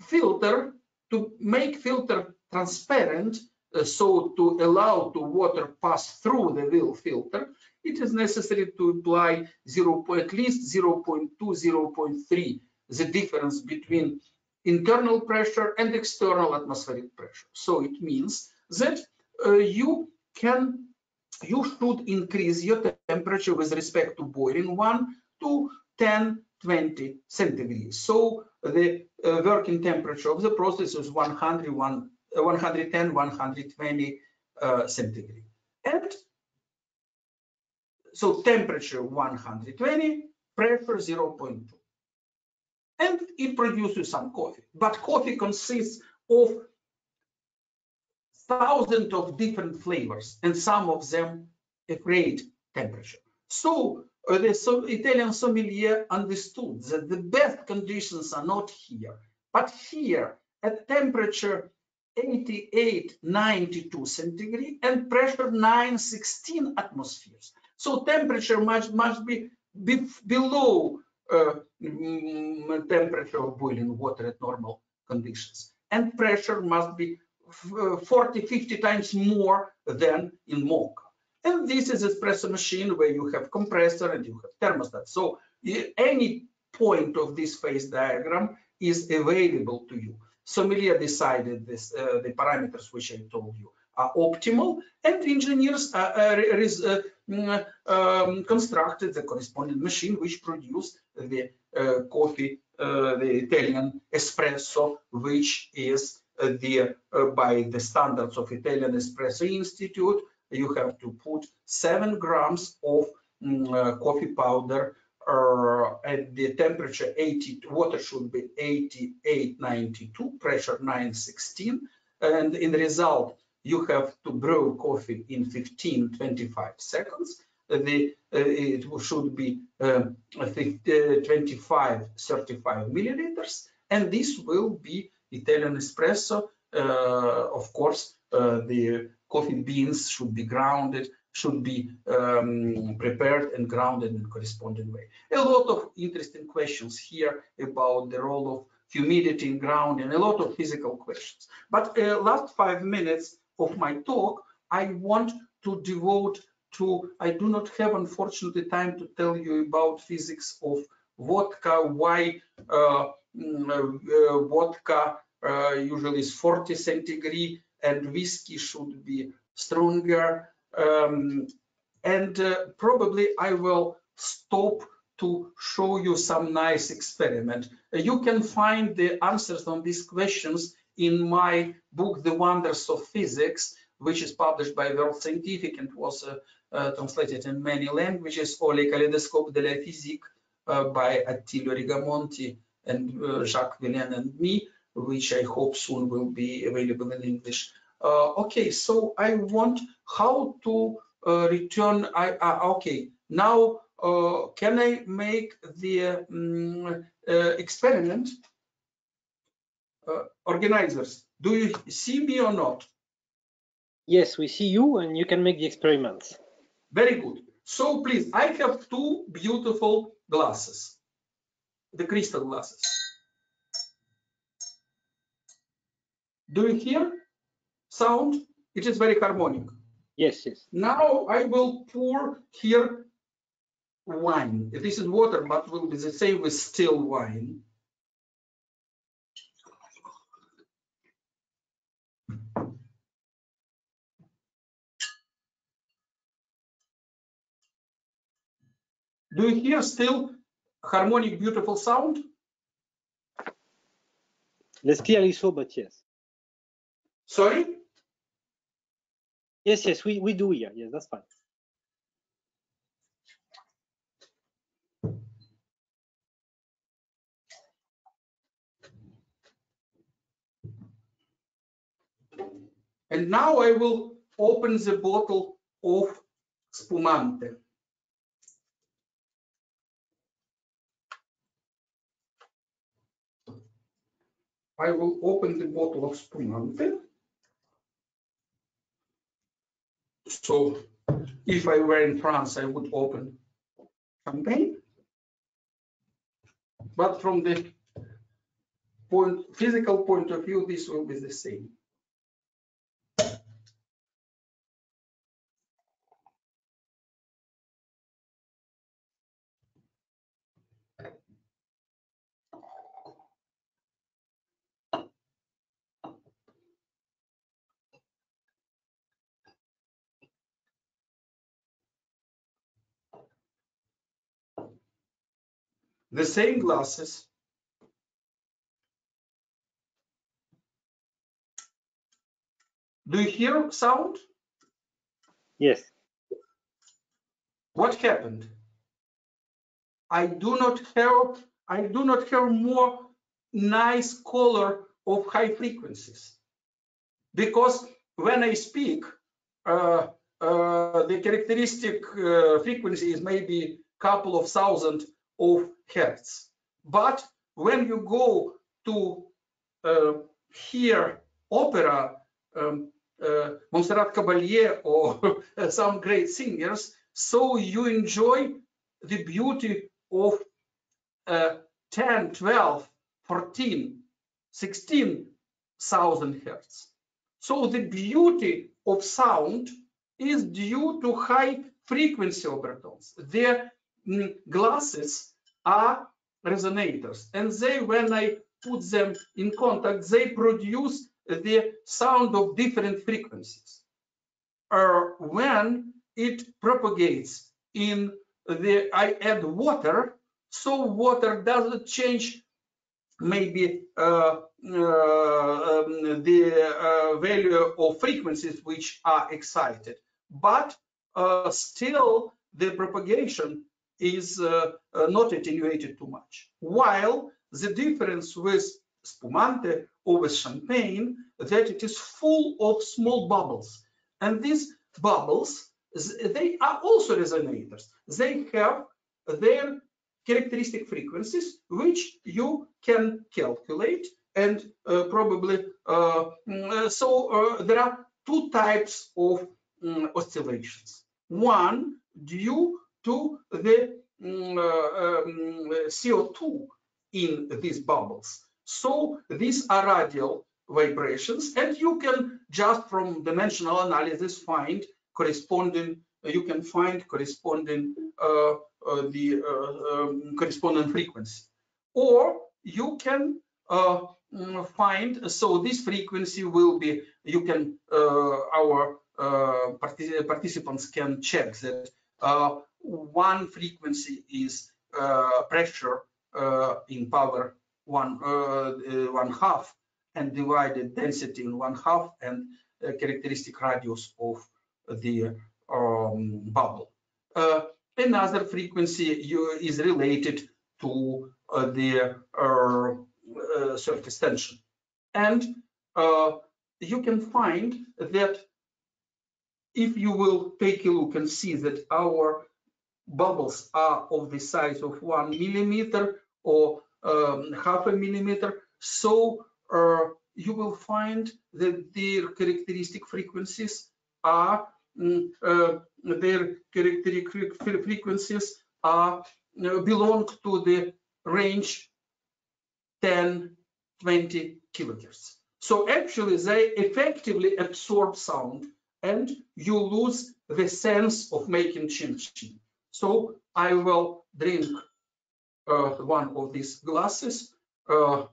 filter to make filter transparent, uh, so to allow to water pass through the will filter, it is necessary to apply 0, at least 0.2, 0.3, the difference between internal pressure and external atmospheric pressure. So it means that uh, you can, you should increase your temperature with respect to boiling one to 10, 20 centigrade. So the uh, working temperature of the process is 100, 1, 110, 120 uh, centigrade. And so temperature 120, pressure 0.2. And it produces some coffee. But coffee consists of thousands of different flavors, and some of them at great temperature. So uh, the so Italian sommelier understood that the best conditions are not here, but here at temperature 88, 92 centigrade and pressure 916 atmospheres. So temperature must, must be, be below uh, temperature of boiling water at normal conditions. And pressure must be uh, 40, 50 times more than in moka. And this is espresso machine where you have compressor and you have thermostat. So any point of this phase diagram is available to you. Sommelier decided this, uh, the parameters which I told you are optimal, and engineers uh, uh, mm, um, constructed the corresponding machine which produced the uh, coffee, uh, the Italian espresso, which is the by the standards of Italian Espresso Institute, you have to put seven grams of um, coffee powder uh, at the temperature 80, water should be 88, 92, pressure 916. And in the result, you have to brew coffee in 15, 25 seconds. The, uh, it should be uh, 25, 35 milliliters. And this will be Italian espresso. Uh, of course, uh, the coffee beans should be grounded should be um, prepared and grounded in corresponding way. A lot of interesting questions here about the role of humidity in ground and a lot of physical questions. But uh, last five minutes of my talk, I want to devote to, I do not have unfortunately time to tell you about physics of vodka, why uh, mm, uh, vodka uh, usually is 40 centigrade and whiskey should be stronger um, and uh, probably I will stop to show you some nice experiment. Uh, you can find the answers on these questions in my book, The Wonders of Physics, which is published by World Scientific and was uh, uh, translated in many languages, or Le Kaleidoscope de la Physique uh, by Attilio Rigamonti and uh, Jacques Villain and me, which I hope soon will be available in English. Uh, okay, so I want how to uh, return. I okay now. can I make the um, experiment? Uh, organizers, do you see me or not? Yes, we see you and you can make the experiments. Very good. So please, I have two beautiful glasses, the crystal glasses. Do you hear? sound, it is very harmonic. Yes, yes. Now I will pour here wine. This is water, but will be the same with still wine. Do you hear still harmonic, beautiful sound? Less clearly so, but yes. Sorry? Yes, yes, we, we do here. Yes, that's fine. And now I will open the bottle of spumante. I will open the bottle of spumante. So if I were in France, I would open champagne. But from the point, physical point of view, this will be the same. The same glasses. Do you hear sound? Yes. What happened? I do not have I do not have more nice color of high frequencies because when I speak, uh, uh, the characteristic uh, frequency is maybe couple of thousand of hertz. But when you go to uh, hear opera, um, uh, Montserrat Caballé or [LAUGHS] some great singers, so you enjoy the beauty of uh, 10, 12, 14, 16,000 hertz. So the beauty of sound is due to high frequency overtones. Their mm, glasses are resonators and they, when I put them in contact, they produce the sound of different frequencies. Or uh, when it propagates in the, I add water, so water doesn't change maybe uh, uh, um, the uh, value of frequencies which are excited, but still the propagation is not attenuated too much. While the difference with spumante or with champagne that it is full of small bubbles. And these bubbles they are also resonators. They have their characteristic frequencies which you can calculate and uh, probably uh, mm, so uh, there are two types of um, oscillations. One due to the um, um, CO2 in these bubbles so these are radial vibrations and you can just from dimensional analysis find corresponding you can find corresponding uh, uh, the uh, um, corresponding frequency. Or you can uh, mm, find, so this frequency will be, you can, our partic participants can check that one frequency is pressure in power one uh, one half and divided density in one half and characteristic radius of the um, bubble. Uh, Another frequency is related to uh, the uh, uh, surface tension. And you can find that if you will take a look and see that our bubbles are of the size of one millimeter or um, half a millimeter, so uh, you will find that their characteristic frequencies are Mm, uh, their characteristic frequencies are uh, belong to the range 10 20 kilohertz. So actually they effectively absorb sound and you lose the sense of making chin chin so i will drink uh, one of these glasses uh,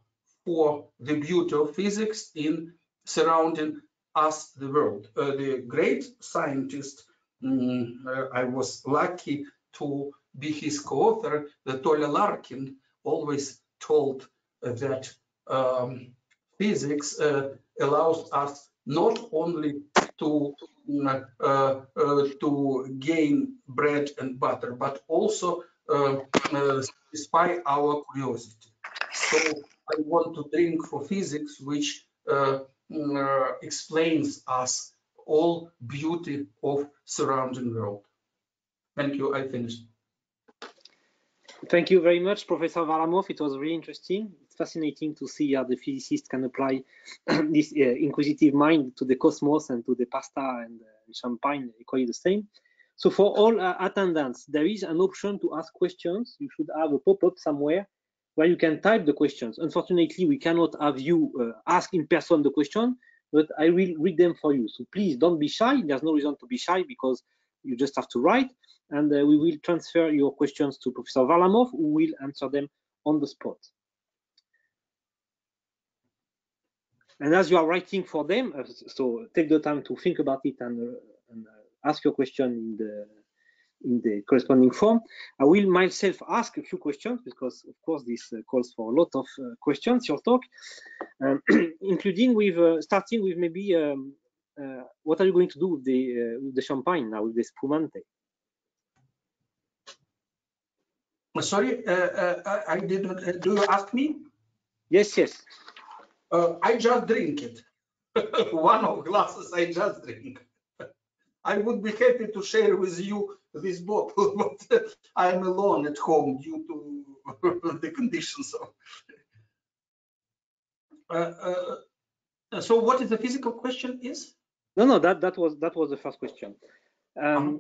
for the beauty of physics in surrounding us the world. Uh, the great scientist, um, I was lucky to be his co-author, Tolya Larkin, always told that um, physics uh, allows us not only to uh, uh, to gain bread and butter, but also uh, satisfy our curiosity. So I want to drink for physics, which explains us all beauty of surrounding world. Thank you. I finished. Thank you very much, Professor Varlamov. It was really interesting. Fascinating to see how the physicist can apply [CLEARS THROAT] this uh, inquisitive mind to the cosmos and to the pasta and uh, champagne, equally the same. So for all uh, attendants, there is an option to ask questions. You should have a pop-up somewhere where you can type the questions. Unfortunately, we cannot have you uh, ask in person the question, but I will read them for you. So please don't be shy. There's no reason to be shy because you just have to write and uh, we will transfer your questions to Professor Varlamov who will answer them on the spot. And as you are writing for them, uh, so take the time to think about it and, uh, and uh, ask your question in the in the corresponding form. I will myself ask a few questions because, of course, this uh, calls for a lot of uh, questions, your talk, um, [CLEARS THROAT] including with uh, starting with maybe um, uh, what are you going to do with the, with the champagne now, with the spumante? Sorry, I, I didn't. do you ask me? Yes, yes. I just drink it. [LAUGHS] One of glasses I just drink. I would be happy to share with you this bottle, [LAUGHS] but I am alone at home due to [LAUGHS] the conditions. Of... Uh, uh, so, what is the physical question? Is no, no. That that was that was the first question. Um, uh -huh.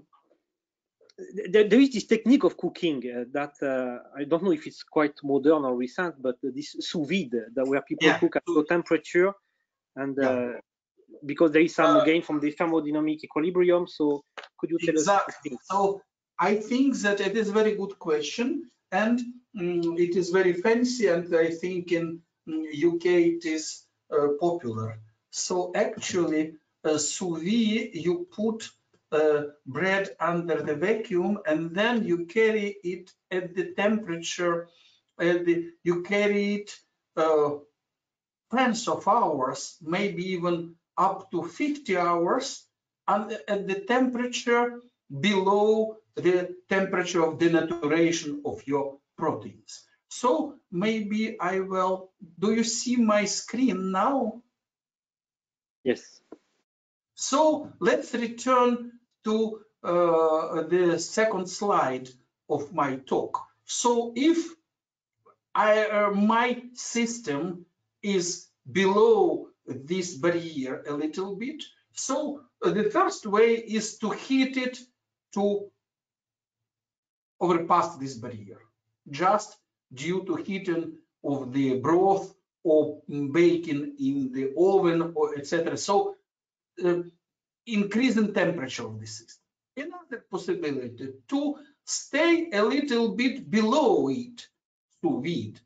There, there is this technique of cooking uh, that uh, I don't know if it's quite modern or recent, but this sous vide, that where people yeah. cook at low temperature and yeah. Uh, because there is some gain from the thermodynamic equilibrium. So could you tell us? exactly. us? So I think that it is a very good question and um, it is very fancy and I think in mm, UK it is uh, popular. So actually uh, sous vide you put uh, bread under the vacuum and then you carry it at the temperature the, you carry it uh, tens of hours, maybe even up to 50 hours and at the temperature below the temperature of denaturation of your proteins. So maybe I will, do you see my screen now? Yes. So let's return to uh, the second slide of my talk. So if I, uh, my system is below this barrier a little bit. So uh, the first way is to heat it to overpass this barrier, just due to heating of the broth or baking in the oven or etc. So uh, increasing temperature of the system. Another possibility to stay a little bit below it to vide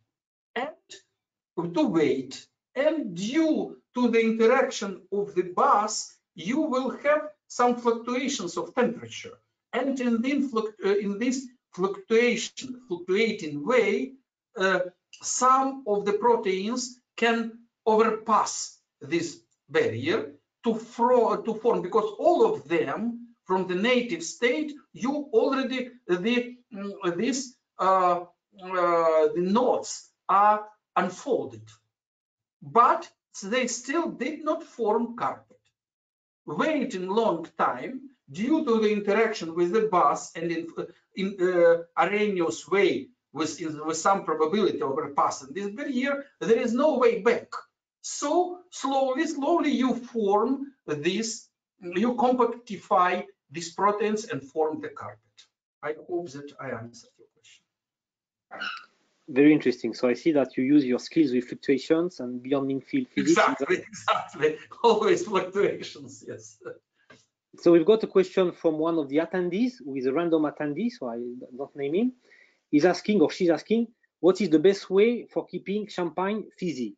and to wait and due to the interaction of the bus, you will have some fluctuations of temperature. And in, the, uh, in this fluctuation, fluctuating way, uh, some of the proteins can overpass this barrier to, to form, because all of them from the native state, you already, the, mm, this, uh, uh, the knots are unfolded but they still did not form carpet. Waiting long time due to the interaction with the bus and in, in uh, Arrhenius way with, with some probability of overpassing this barrier, there is no way back. So slowly, slowly you form this, you compactify these proteins and form the carpet. I hope that I answered your question very interesting. So I see that you use your skills with fluctuations and beyond field physics. Exactly, [LAUGHS] exactly. Always fluctuations, yes. So we've got a question from one of the attendees, who is a random attendee, so I don't name him. He's asking, or she's asking, what is the best way for keeping champagne fizzy?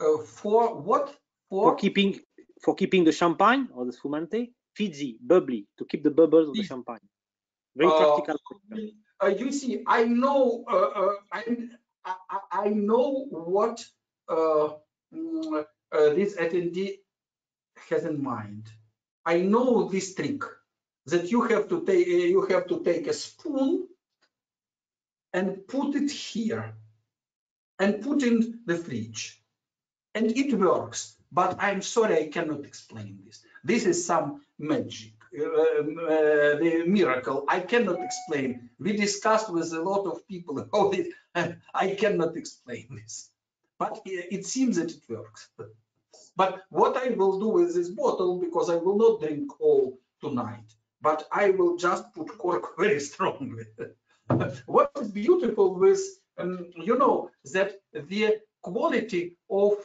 Uh, for what? For? for keeping for keeping the champagne or the spumante fizzy, bubbly, to keep the bubbles of the champagne. Very uh, practical uh, you see, I know, I, I, I, know what uh, mm, uh, this attendee has in mind. I know this trick that you have to take, you have to take a spoon and put it here and put in the fridge and it works but i'm sorry i cannot explain this this is some magic uh, uh, the miracle. I cannot explain. We discussed with a lot of people [LAUGHS] about it, and I cannot explain this. But it seems that it works. But what I will do with this bottle, because I will not drink all tonight, but I will just put cork [LAUGHS] very strongly. [LAUGHS] what is beautiful with, um, you know, that the quality of um,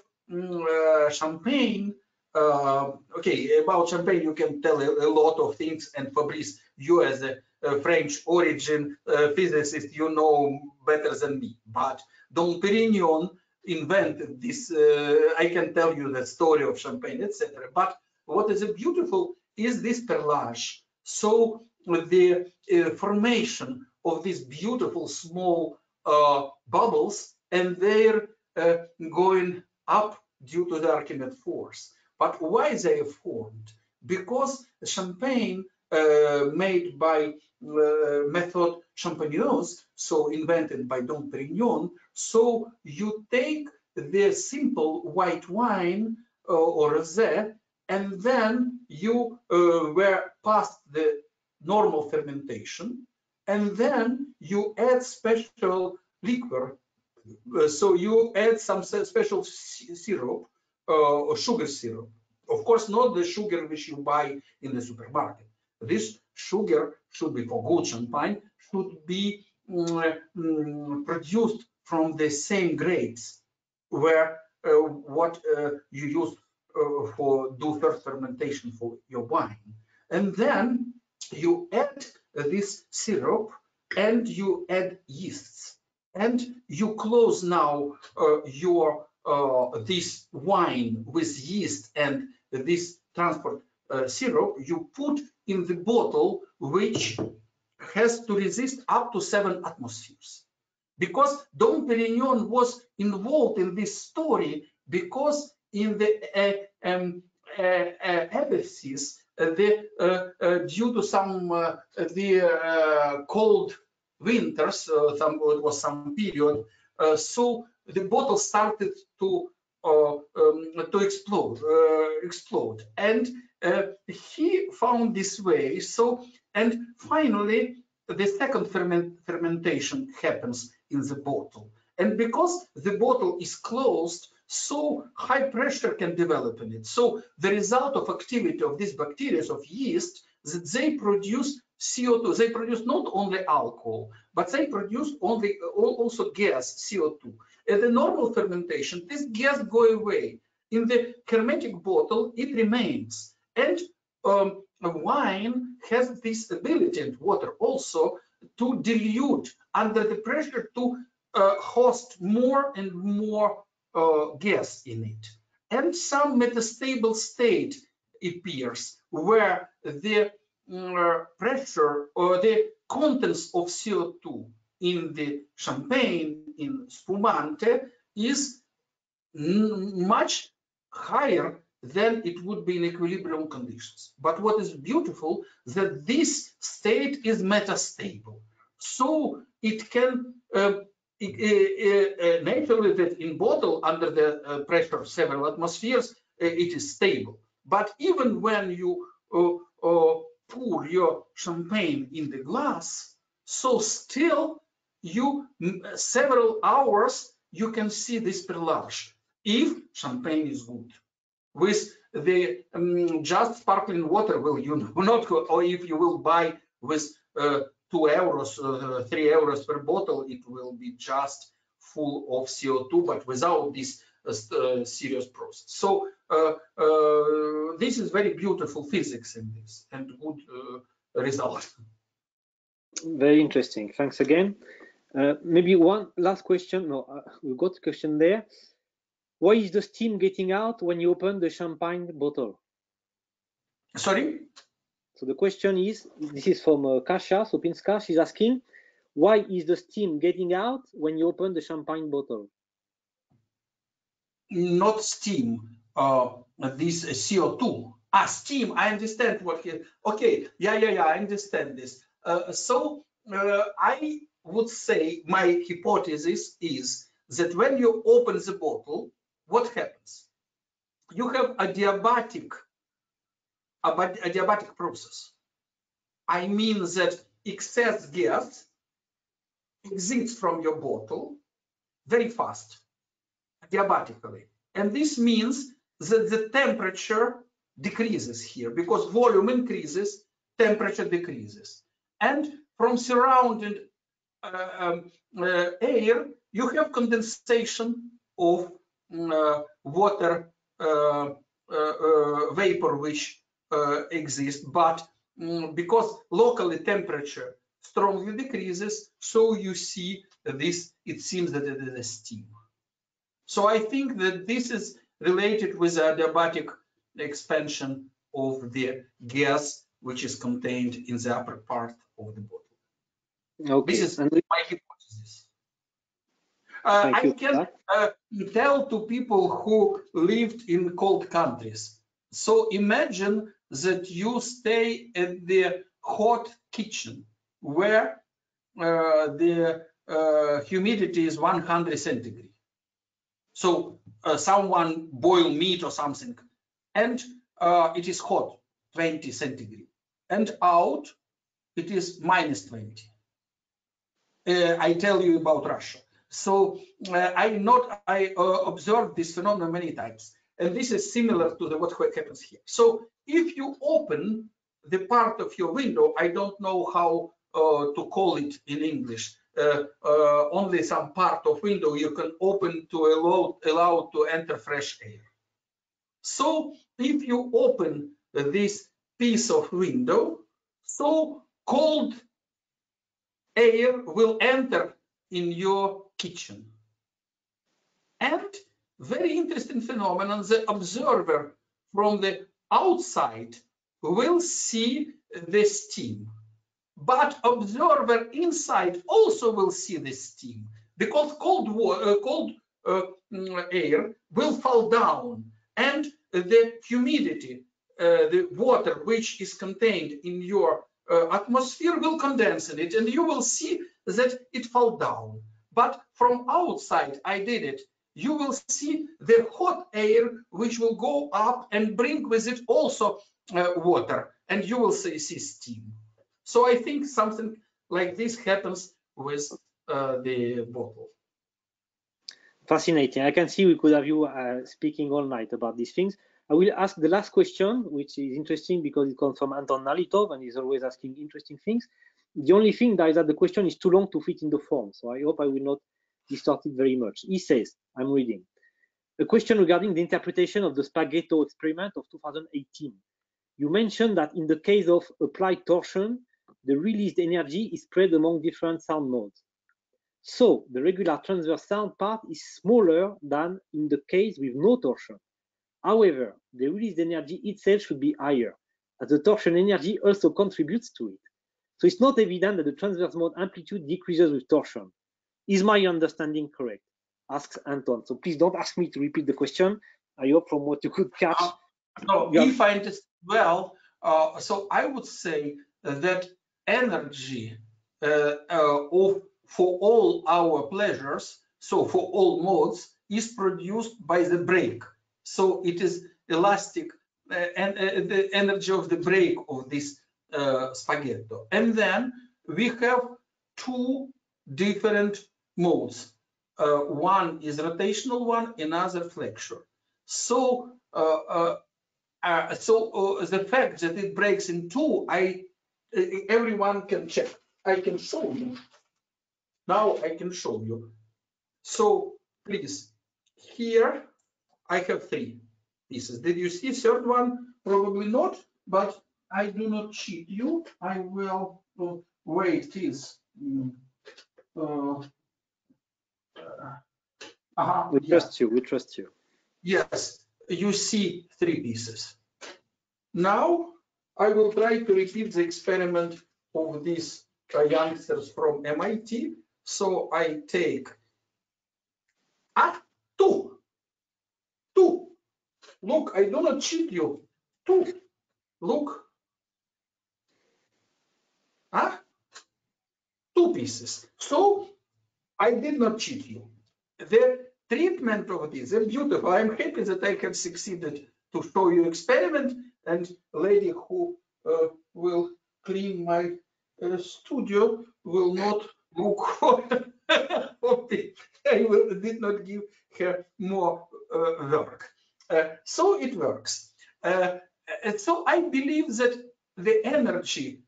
champagne uh, okay, about champagne, you can tell a, a, lot of things. And Fabrice, you as a, a French origin uh, physicist, you know better than me. But Dom Perignon invented this. Uh, I can tell you the story of champagne, etc. But what is beautiful is this perlage. So the uh, formation of these beautiful small uh, bubbles and they're uh, going up due to the Archimedes force. But why they formed? Because champagne uh, made by uh, method champenoise, so invented by Dom Perignon, so you take the simple white wine uh, or rosé, and then you uh, were past the normal fermentation, and then you add special liquor. Uh, so you add some special syrup uh, or sugar syrup. Of course, not the sugar which you buy in the supermarket. This sugar should be for good champagne, should be um, produced from the same grapes where uh, what uh, you use uh, for do first fermentation for your wine. And then you add this syrup and you add yeasts and you close now uh, your uh, this wine with yeast and this transport uh, syrup. You put in the bottle which has to resist up to seven atmospheres. Because Dom Perignon was involved in this story because in the uh, um, uh, uh, uh, the, due to some the cold winters, uh, some, it was some period, uh, so the bottle started to uh, um, to explode, explode, and he found this way. So, and finally, the second ferment, fermentation happens in the bottle. And because the bottle is closed, so high pressure can develop in it. So the result of activity of these bacteria, of yeast, that they produce CO2. They produce not only alcohol, but they produce only also gas, CO2. At the normal fermentation, this gas go away. In the hermetic bottle, it remains. And um, wine has this ability, and water also, to dilute under the pressure to uh, host more and more uh, gas in it. And some metastable state appears where the uh, pressure or the contents of CO2 in the champagne, in spumante, is much higher than it would be in equilibrium conditions. But what is beautiful that this state is metastable. So it can uh, it, uh, uh, naturally that in bottle under the uh, pressure of several atmospheres, uh, it is stable. But even when you uh, pour your champagne in the glass, so still you several hours you can see this perlage if champagne is good. With the um, just sparkling water will you [LAUGHS] not or if you will buy with uh, two euros uh, three euros per bottle it will be just full of co2 but without this uh, uh, serious process so uh, uh, this is very beautiful physics in this and good result very interesting thanks again maybe one last question no we got a question there why is the steam getting out when you open the champagne bottle? Sorry? So the question is, this is from uh, Kasia Sopinska, she's asking, why is the steam getting out when you open the champagne bottle? Not steam, uh, this CO2. Ah, steam, I understand what he, okay, yeah, yeah, yeah, I understand this. Uh, so uh, I would say my hypothesis is that when you open the bottle, what happens? You have a diabatic, a diabatic process. I mean that excess gas exits from your bottle very fast, diabatically. And this means that the temperature decreases here because volume increases, temperature decreases. And from surrounding uh, um, uh, air, you have condensation of uh, water uh, uh, vapor which exists, but um, because locally temperature strongly decreases, so you see this, it seems that it is a steam. So I think that this is related with adiabatic expansion of the gas which is contained in the upper part of the bottle. Okay. This is and my hypothesis. Uh, I can uh, tell to people who lived in cold countries. So imagine that you stay at the hot kitchen where uh, the uh, humidity is 100 centigrade. So uh, someone boil meat or something, and uh, it is hot, 20 centigrade, and out it is minus 20. Uh, I tell you about Russia. So uh, I not I uh, observed this phenomenon many times, and this is similar to the, what happens here. So if you open the part of your window, I don't know how uh, to call it in English. Uh, uh, only some part of window you can open to allow allow to enter fresh air. So if you open this piece of window, so cold air will enter in your kitchen. And very interesting phenomenon, the observer from the outside will see the steam. But observer inside also will see the steam because cold water, uh, cold uh, mm, air will fall down and the humidity, uh, the water which is contained in your uh, atmosphere will condense in it and you will see that it fall down. But from outside, I did it, you will see the hot air which will go up and bring with it also uh, water and you will see, see steam. So I think something like this happens with uh, the bottle. Fascinating. I can see we could have you uh, speaking all night about these things. I will ask the last question, which is interesting because it comes from Anton Nalitov and he's always asking interesting things. The only thing that is that the question is too long to fit in the form, so I hope I will not distort it very much. He says, I'm reading, a question regarding the interpretation of the Spaghetto experiment of 2018. You mentioned that in the case of applied torsion, the released energy is spread among different sound modes. So the regular transverse sound part is smaller than in the case with no torsion. However, the released energy itself should be higher, as the torsion energy also contributes to it. So it's not evident that the transverse mode amplitude decreases with torsion. Is my understanding correct? Asks Anton. So please don't ask me to repeat the question. I hope from what you could catch. Uh, No, if I understand well, uh, so I would say that energy uh, uh, of for all our pleasures, so for all modes, is produced by the break. So it is elastic and uh, the energy of the break of this spaghetto. And then we have two different modes. Uh, one is rotational one, another flexure. So uh, uh, so the fact that it breaks in two, I everyone can check. I can show you. Now I can show you. So please, here I have three pieces. Did you see third one? Probably not, but I do not cheat you. I will uh, wait. Is mm, uh, uh, We yeah. trust you. We trust you. Yes, you see three pieces. Now I will try to repeat the experiment of these youngsters from MIT. So I take ah, two, two. Look, I do not cheat you. Two. Look. Ah, two pieces. So I did not cheat you. The treatment of this is beautiful. I'm happy that I have succeeded to show you experiment and lady who uh, will clean my uh, studio will not look [LAUGHS] for, me. I will, did not give her more uh, work. Uh, so it works. Uh, so I believe that the energy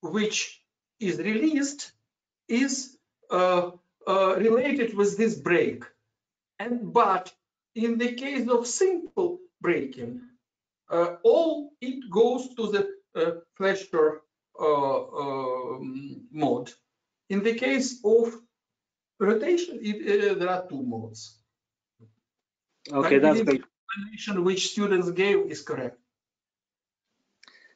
which is released is uh, uh, related with this break. And but in the case of simple breaking, uh, all it goes to the uh, flexure uh, um, mode. In the case of rotation, it, uh, there are two modes. Okay, I that's great. The explanation which students gave is correct.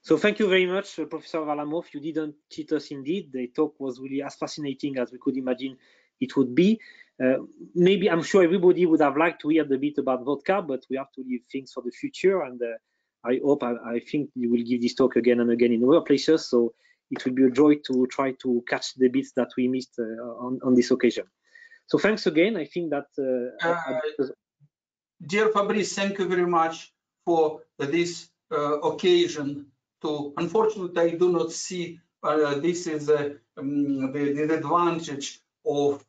So thank you very much, uh, Professor Varlamov. You didn't cheat us indeed. The talk was really as fascinating as we could imagine it would be. Uh, maybe I'm sure everybody would have liked to hear a bit about vodka, but we have to leave things for the future. And uh, I hope, I, I, think you will give this talk again and again in other places. So it will be a joy to try to catch the bits that we missed uh, on, on this occasion. So thanks again. I think that. Uh, uh, dear Fabrice, thank you very much for this uh, occasion. To unfortunately, I do not see this is um, the, the advantage of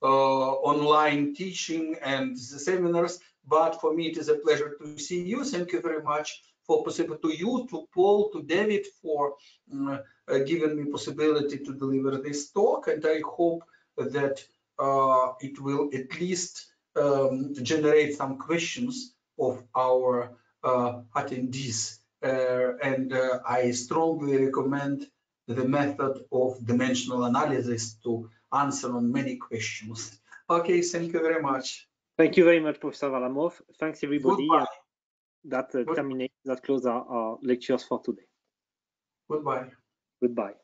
online teaching and seminars but for me it is a pleasure to see you. Thank you very much for possible to you to paul to david for um, uh, giving me possibility to deliver this talk. And i hope that uh, it will at least um, generate some questions of our uh, attendees. Uh, and uh, i strongly recommend the method of dimensional analysis to answer on many questions. Okay thank you very much Thank you very much, Professor Varlamov. Thanks, everybody. Uh, that uh, terminates, that closes our, our lectures for today. Goodbye. Goodbye.